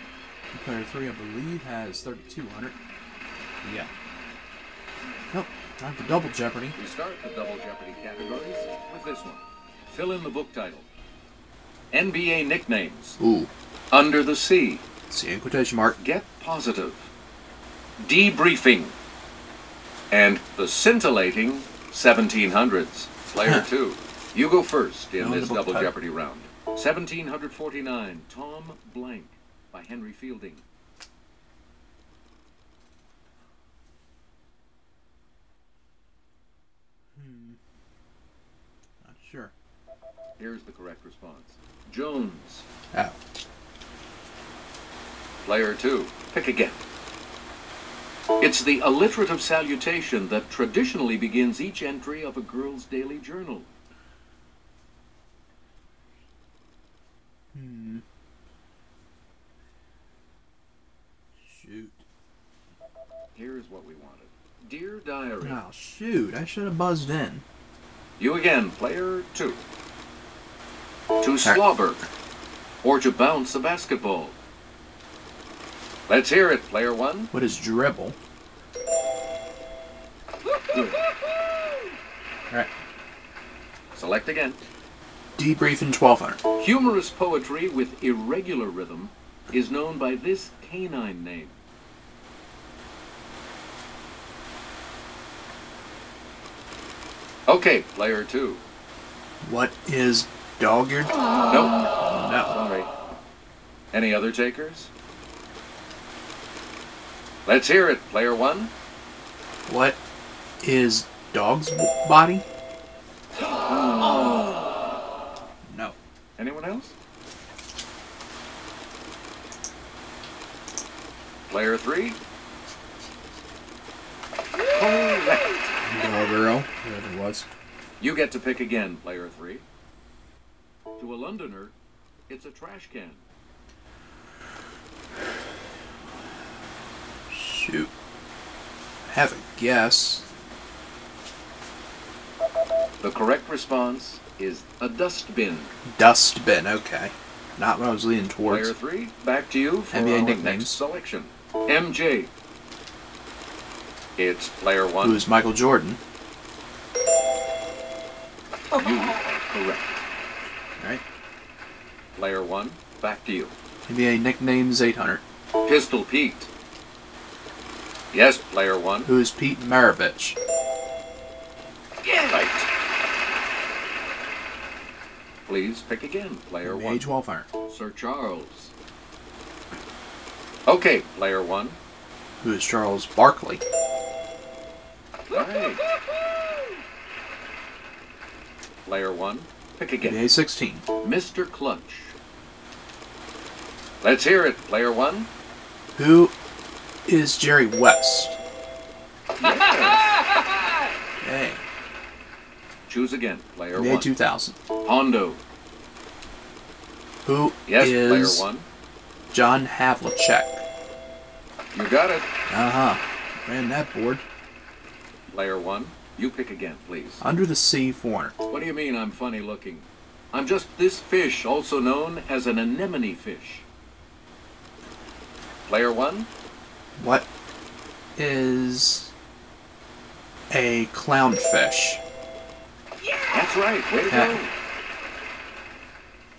And player three, I believe, has 3,200. Yeah. Nope. Time for double Jeopardy. We start the double jeopardy categories with this one. Fill in the book title. NBA nicknames. Ooh. Under the Sea. See in quotation mark. Get positive. Debriefing. And the scintillating 1700s. Player two. You go first in Know this double title. jeopardy round. 1749. Tom Blank by Henry Fielding. Not sure. Here's the correct response. Jones. Oh. Player two. Pick again. It's the alliterative salutation that traditionally begins each entry of a girl's daily journal. Hmm. Shoot. Here's what we wanted. Dear Diary. Oh, shoot. I should have buzzed in. You again, player two. To slobber. Or to bounce a basketball. Let's hear it, player one. What is dribble? Good. Alright. Select again. Debriefing 1200. Humorous poetry with irregular rhythm is known by this canine name. Okay, player two. What is dog-eared? Nope. No. Sorry. Any other takers? Let's hear it, player one. What is dog's b- body? No. Anyone else? Player three. Correct. Dog girl. Whatever it was. You get to pick again, player three. To a Londoner, it's a trash can. Shoot. Have a guess. The correct response is a dustbin. Dustbin. Okay. Not what I was leaning towards. Player three, back to you for NBA our nicknames. next selection. MJ. It's player one. Who's Michael Jordan? Oh. You are correct. Right. Player one, back to you. NBA nicknames 800. Pistol Pete. Yes, player one. Who is Pete Maravich? Right. Please pick again, player one. NBA 1200. Sir Charles. Okay, player one. Who is Charles Barkley? Right. Player one. Pick again. NBA 16. Mr. Clutch. Let's hear it, player one. Who is Jerry West? Hey. Choose again, player one. 2000. Hondo. Who Yes, is player one. John Havlicek? You got it. Uh huh. Ran that board. Player one. You pick again, please. Under the Sea 400. What do you mean I'm funny looking? I'm just this fish, also known as an anemone fish. Player one. What is a clownfish? Yeah! That's right. Way to Yeah. go.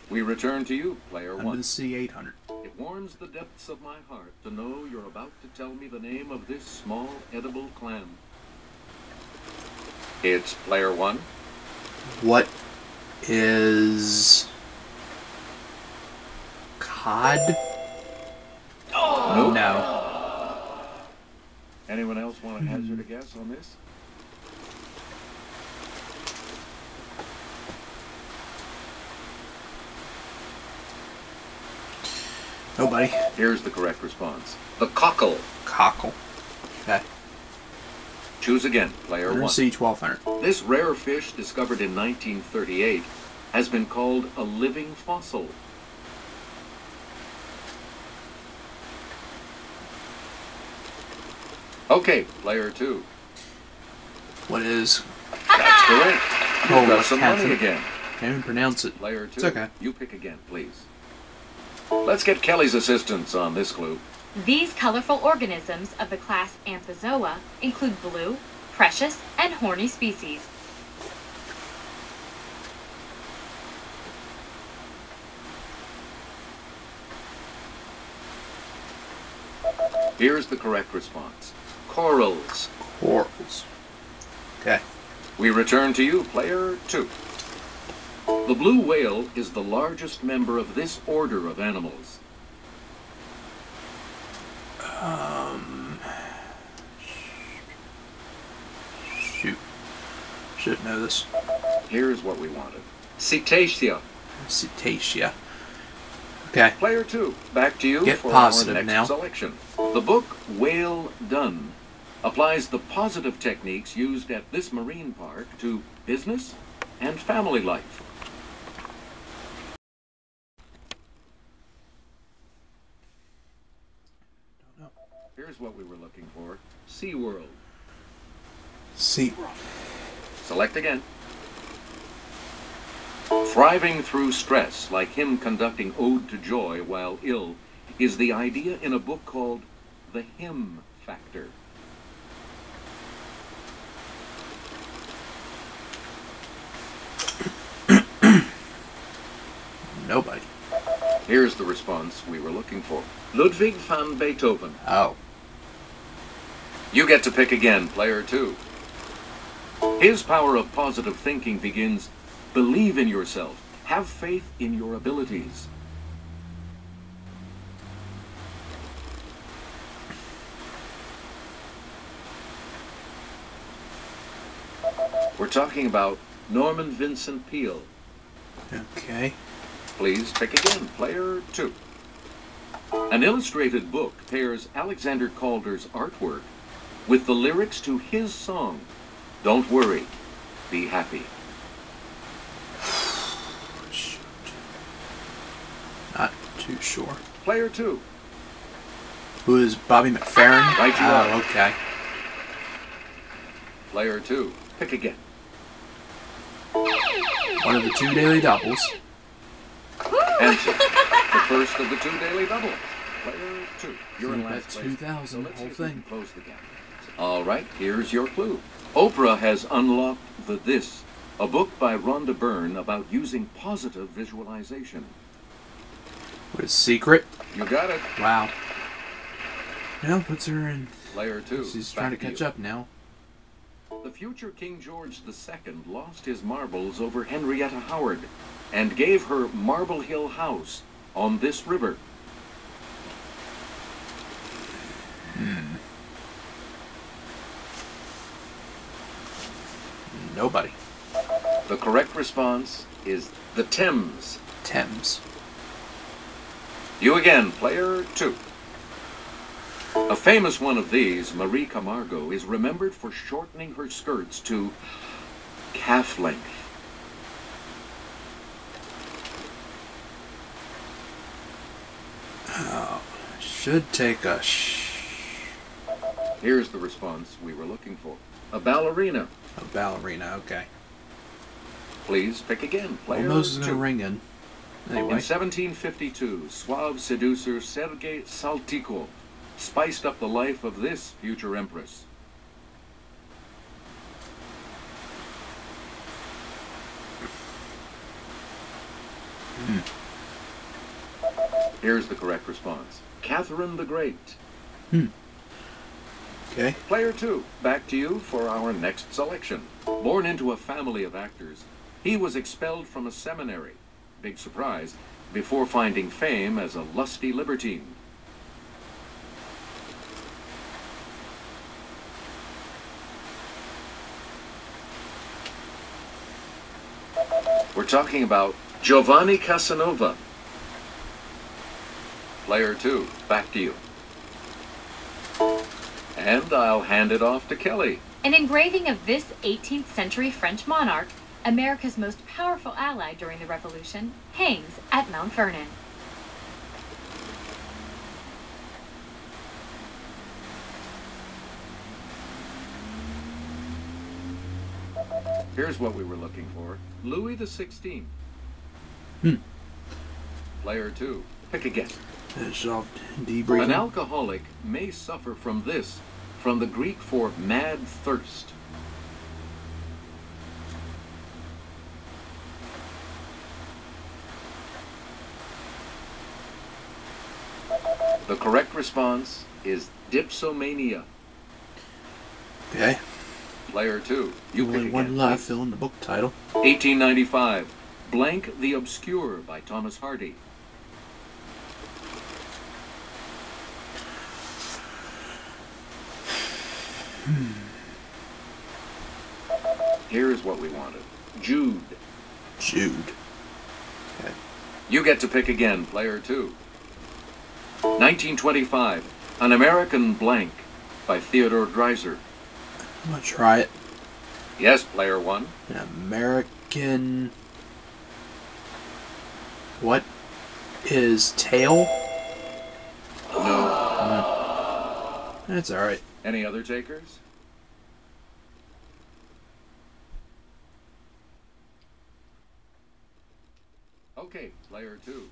We return to you, player Under one. the Sea 800. It warms the depths of my heart to know you're about to tell me the name of this small edible clam. It's player one. What is cod? Nope. No. Anyone else want to hmm. hazard a guess on this? Nobody. Here's the correct response. The cockle. Cockle. Okay. Choose again, player one. Sea 1200. This rare fish, discovered in 1938, has been called a living fossil? Okay, player two. What is? That's correct. Oh, got some money again. Can't even pronounce it. Player two. It's okay. You pick again, please. Let's get Kelly's assistance on this clue. These colorful organisms of the class Anthozoa include blue, precious, and horny species. Here's the correct response. Corals. Corals. Okay. We return to you, player two. The blue whale is the largest member of this order of animals. Um. Shoot. Should know this. Here's what we wanted. Cetacea. Cetacea. Okay. Player two, back to you Get for positive our next now. selection. The book Whale Done applies the positive techniques used at this marine park to business and family life. Here's what we were looking for. SeaWorld. SeaWorld. Select again. Thriving through stress, like him conducting Ode to Joy while ill, is the idea in a book called The Him Factor. Nobody. Here's the response we were looking for Ludwig van Beethoven. Oh. You get to pick again, player two. His power of positive thinking begins believe in yourself, have faith in your abilities. We're talking about Norman Vincent Peale. Okay. Please pick again, player two. An illustrated book pairs Alexander Calder's artwork with the lyrics to his song, Don't Worry, Be Happy. Shoot. Not too sure. Player two. Who is Bobby McFerrin? Right you oh, are. okay. Player two. Pick again. One of the two daily doubles. Answer. the first of the two daily doubles. Player two. You're in last place. 2,000, So whole see if we can thing. Close the gap. All right, here's your clue. Oprah has unlocked the This, a book by Rhonda Byrne about using positive visualization. What is secret? You got it. Wow. Now puts her in. Layer two. She's trying to catch you. up now. The future King George II lost his marbles over Henrietta Howard and gave her Marble Hill House on this river. Nobody. The correct response is the Thames. Thames. You again, player two. A famous one of these, Marie Camargo, is remembered for shortening her skirts to calf length. Oh, should take a sh. Here's the response we were looking for. A ballerina. A ballerina. Okay. Please pick again, player Almost is gonna ring in. In 1752, suave seducer Sergei Saltykov spiced up the life of this future empress. Hmm. Here's the correct response. Catherine the Great. Hmm. Okay. Player two, back to you for our next selection. Born into a family of actors, he was expelled from a seminary, big surprise, before finding fame as a lusty libertine. We're talking about Giovanni Casanova. Player two, back to you. And I'll hand it off to Kelly. An engraving of this 18th century French monarch America's most powerful ally during the Revolution, hangs at Mount Vernon. Here's what we were looking for. Louis the Sixteenth. Hmm. Player two. Pick again. Finish off An alcoholic may suffer from this, from the Greek for mad thirst. The correct response is dipsomania. Okay. Player two. You Only one left. Fill in the book title. 1895. Blank the Obscure by Thomas Hardy. Here's what we wanted. Jude. Jude. Okay. You get to pick again, player two. 1925. An American Blank by Theodore Dreiser. I'm gonna try it. Yes, player one. An American. What is tail? No. That's all right. Any other takers? Okay, player two.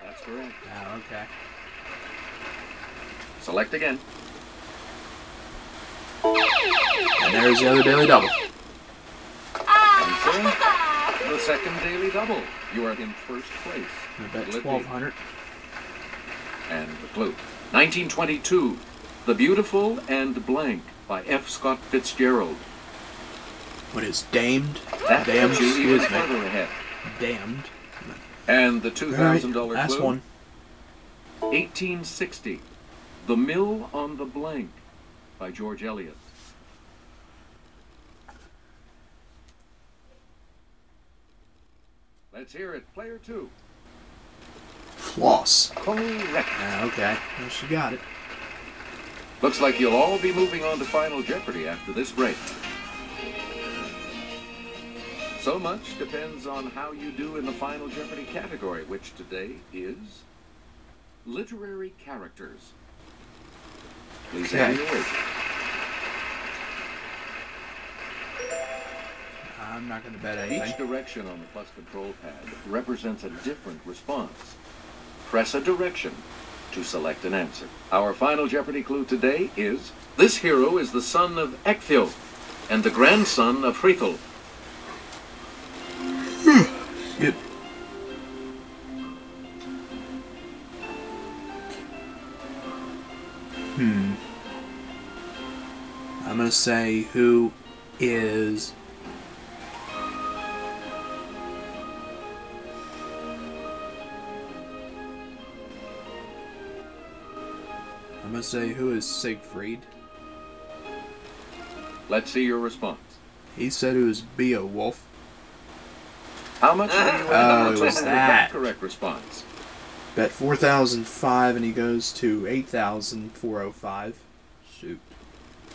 That's correct. Oh, ah, okay. Select again. And there's the other daily double. And so, the second daily double. You are in first place. I bet Will twelve hundred. And the clue. 1922. The Beautiful and Blank by F. Scott Fitzgerald. What is damed? That Damn, puts you even excuse me. Damned. And the $2,000 Last clue. one. 1860. The Mill on the Blank by George Eliot. Let's hear it. Player two. Floss. Correct. Ah, okay. Well, she got it. Looks like you'll all be moving on to Final Jeopardy after this break. So much depends on how you do in the Final Jeopardy category, which today is literary characters. Please Okay. I'm not gonna bet Each direction on the plus control pad represents a different response. Press a direction to select an answer. Our final Jeopardy clue today is this hero is the son of Ecgtheow and the grandson of Hrethel. Good. Hmm. I'm gonna say who is. I'm gonna say who is Siegfried. Let's see your response. He said it was Beowulf. How much do you win Oh, on it the was total that. correct response? Bet 4,005 and he goes to 8,405. Shoot.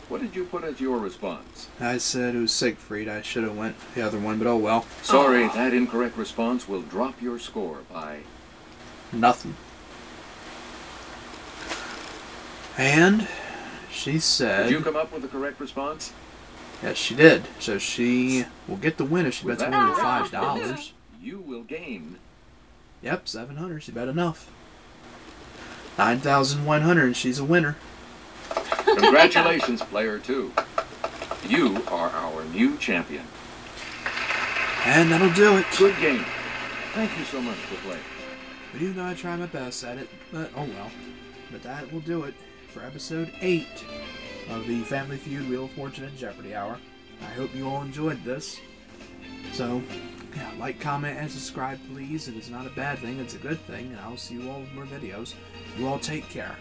What did you put as your response? I said it was Siegfried. I should have went the other one, but oh well. Sorry, that incorrect response will drop your score by Nothing. And she said, Did you come up with the correct response? Yes, she did. So she will get the win if she bets more than five dollars. You will gain Yep, seven hundred. She bet enough. Nine thousand one hundred. and She's a winner. Congratulations, player two. You are our new champion. And that'll do it. Good game. Thank you so much for playing. But even though I try my best at it, but oh well. But that will do it for episode 8 of the Family Feud Wheel of Fortune and Jeopardy Hour. I hope you all enjoyed this. So, yeah, like, comment, and subscribe, please. It is not a bad thing, it's a good thing, and I'll see you all with more videos. You all take care.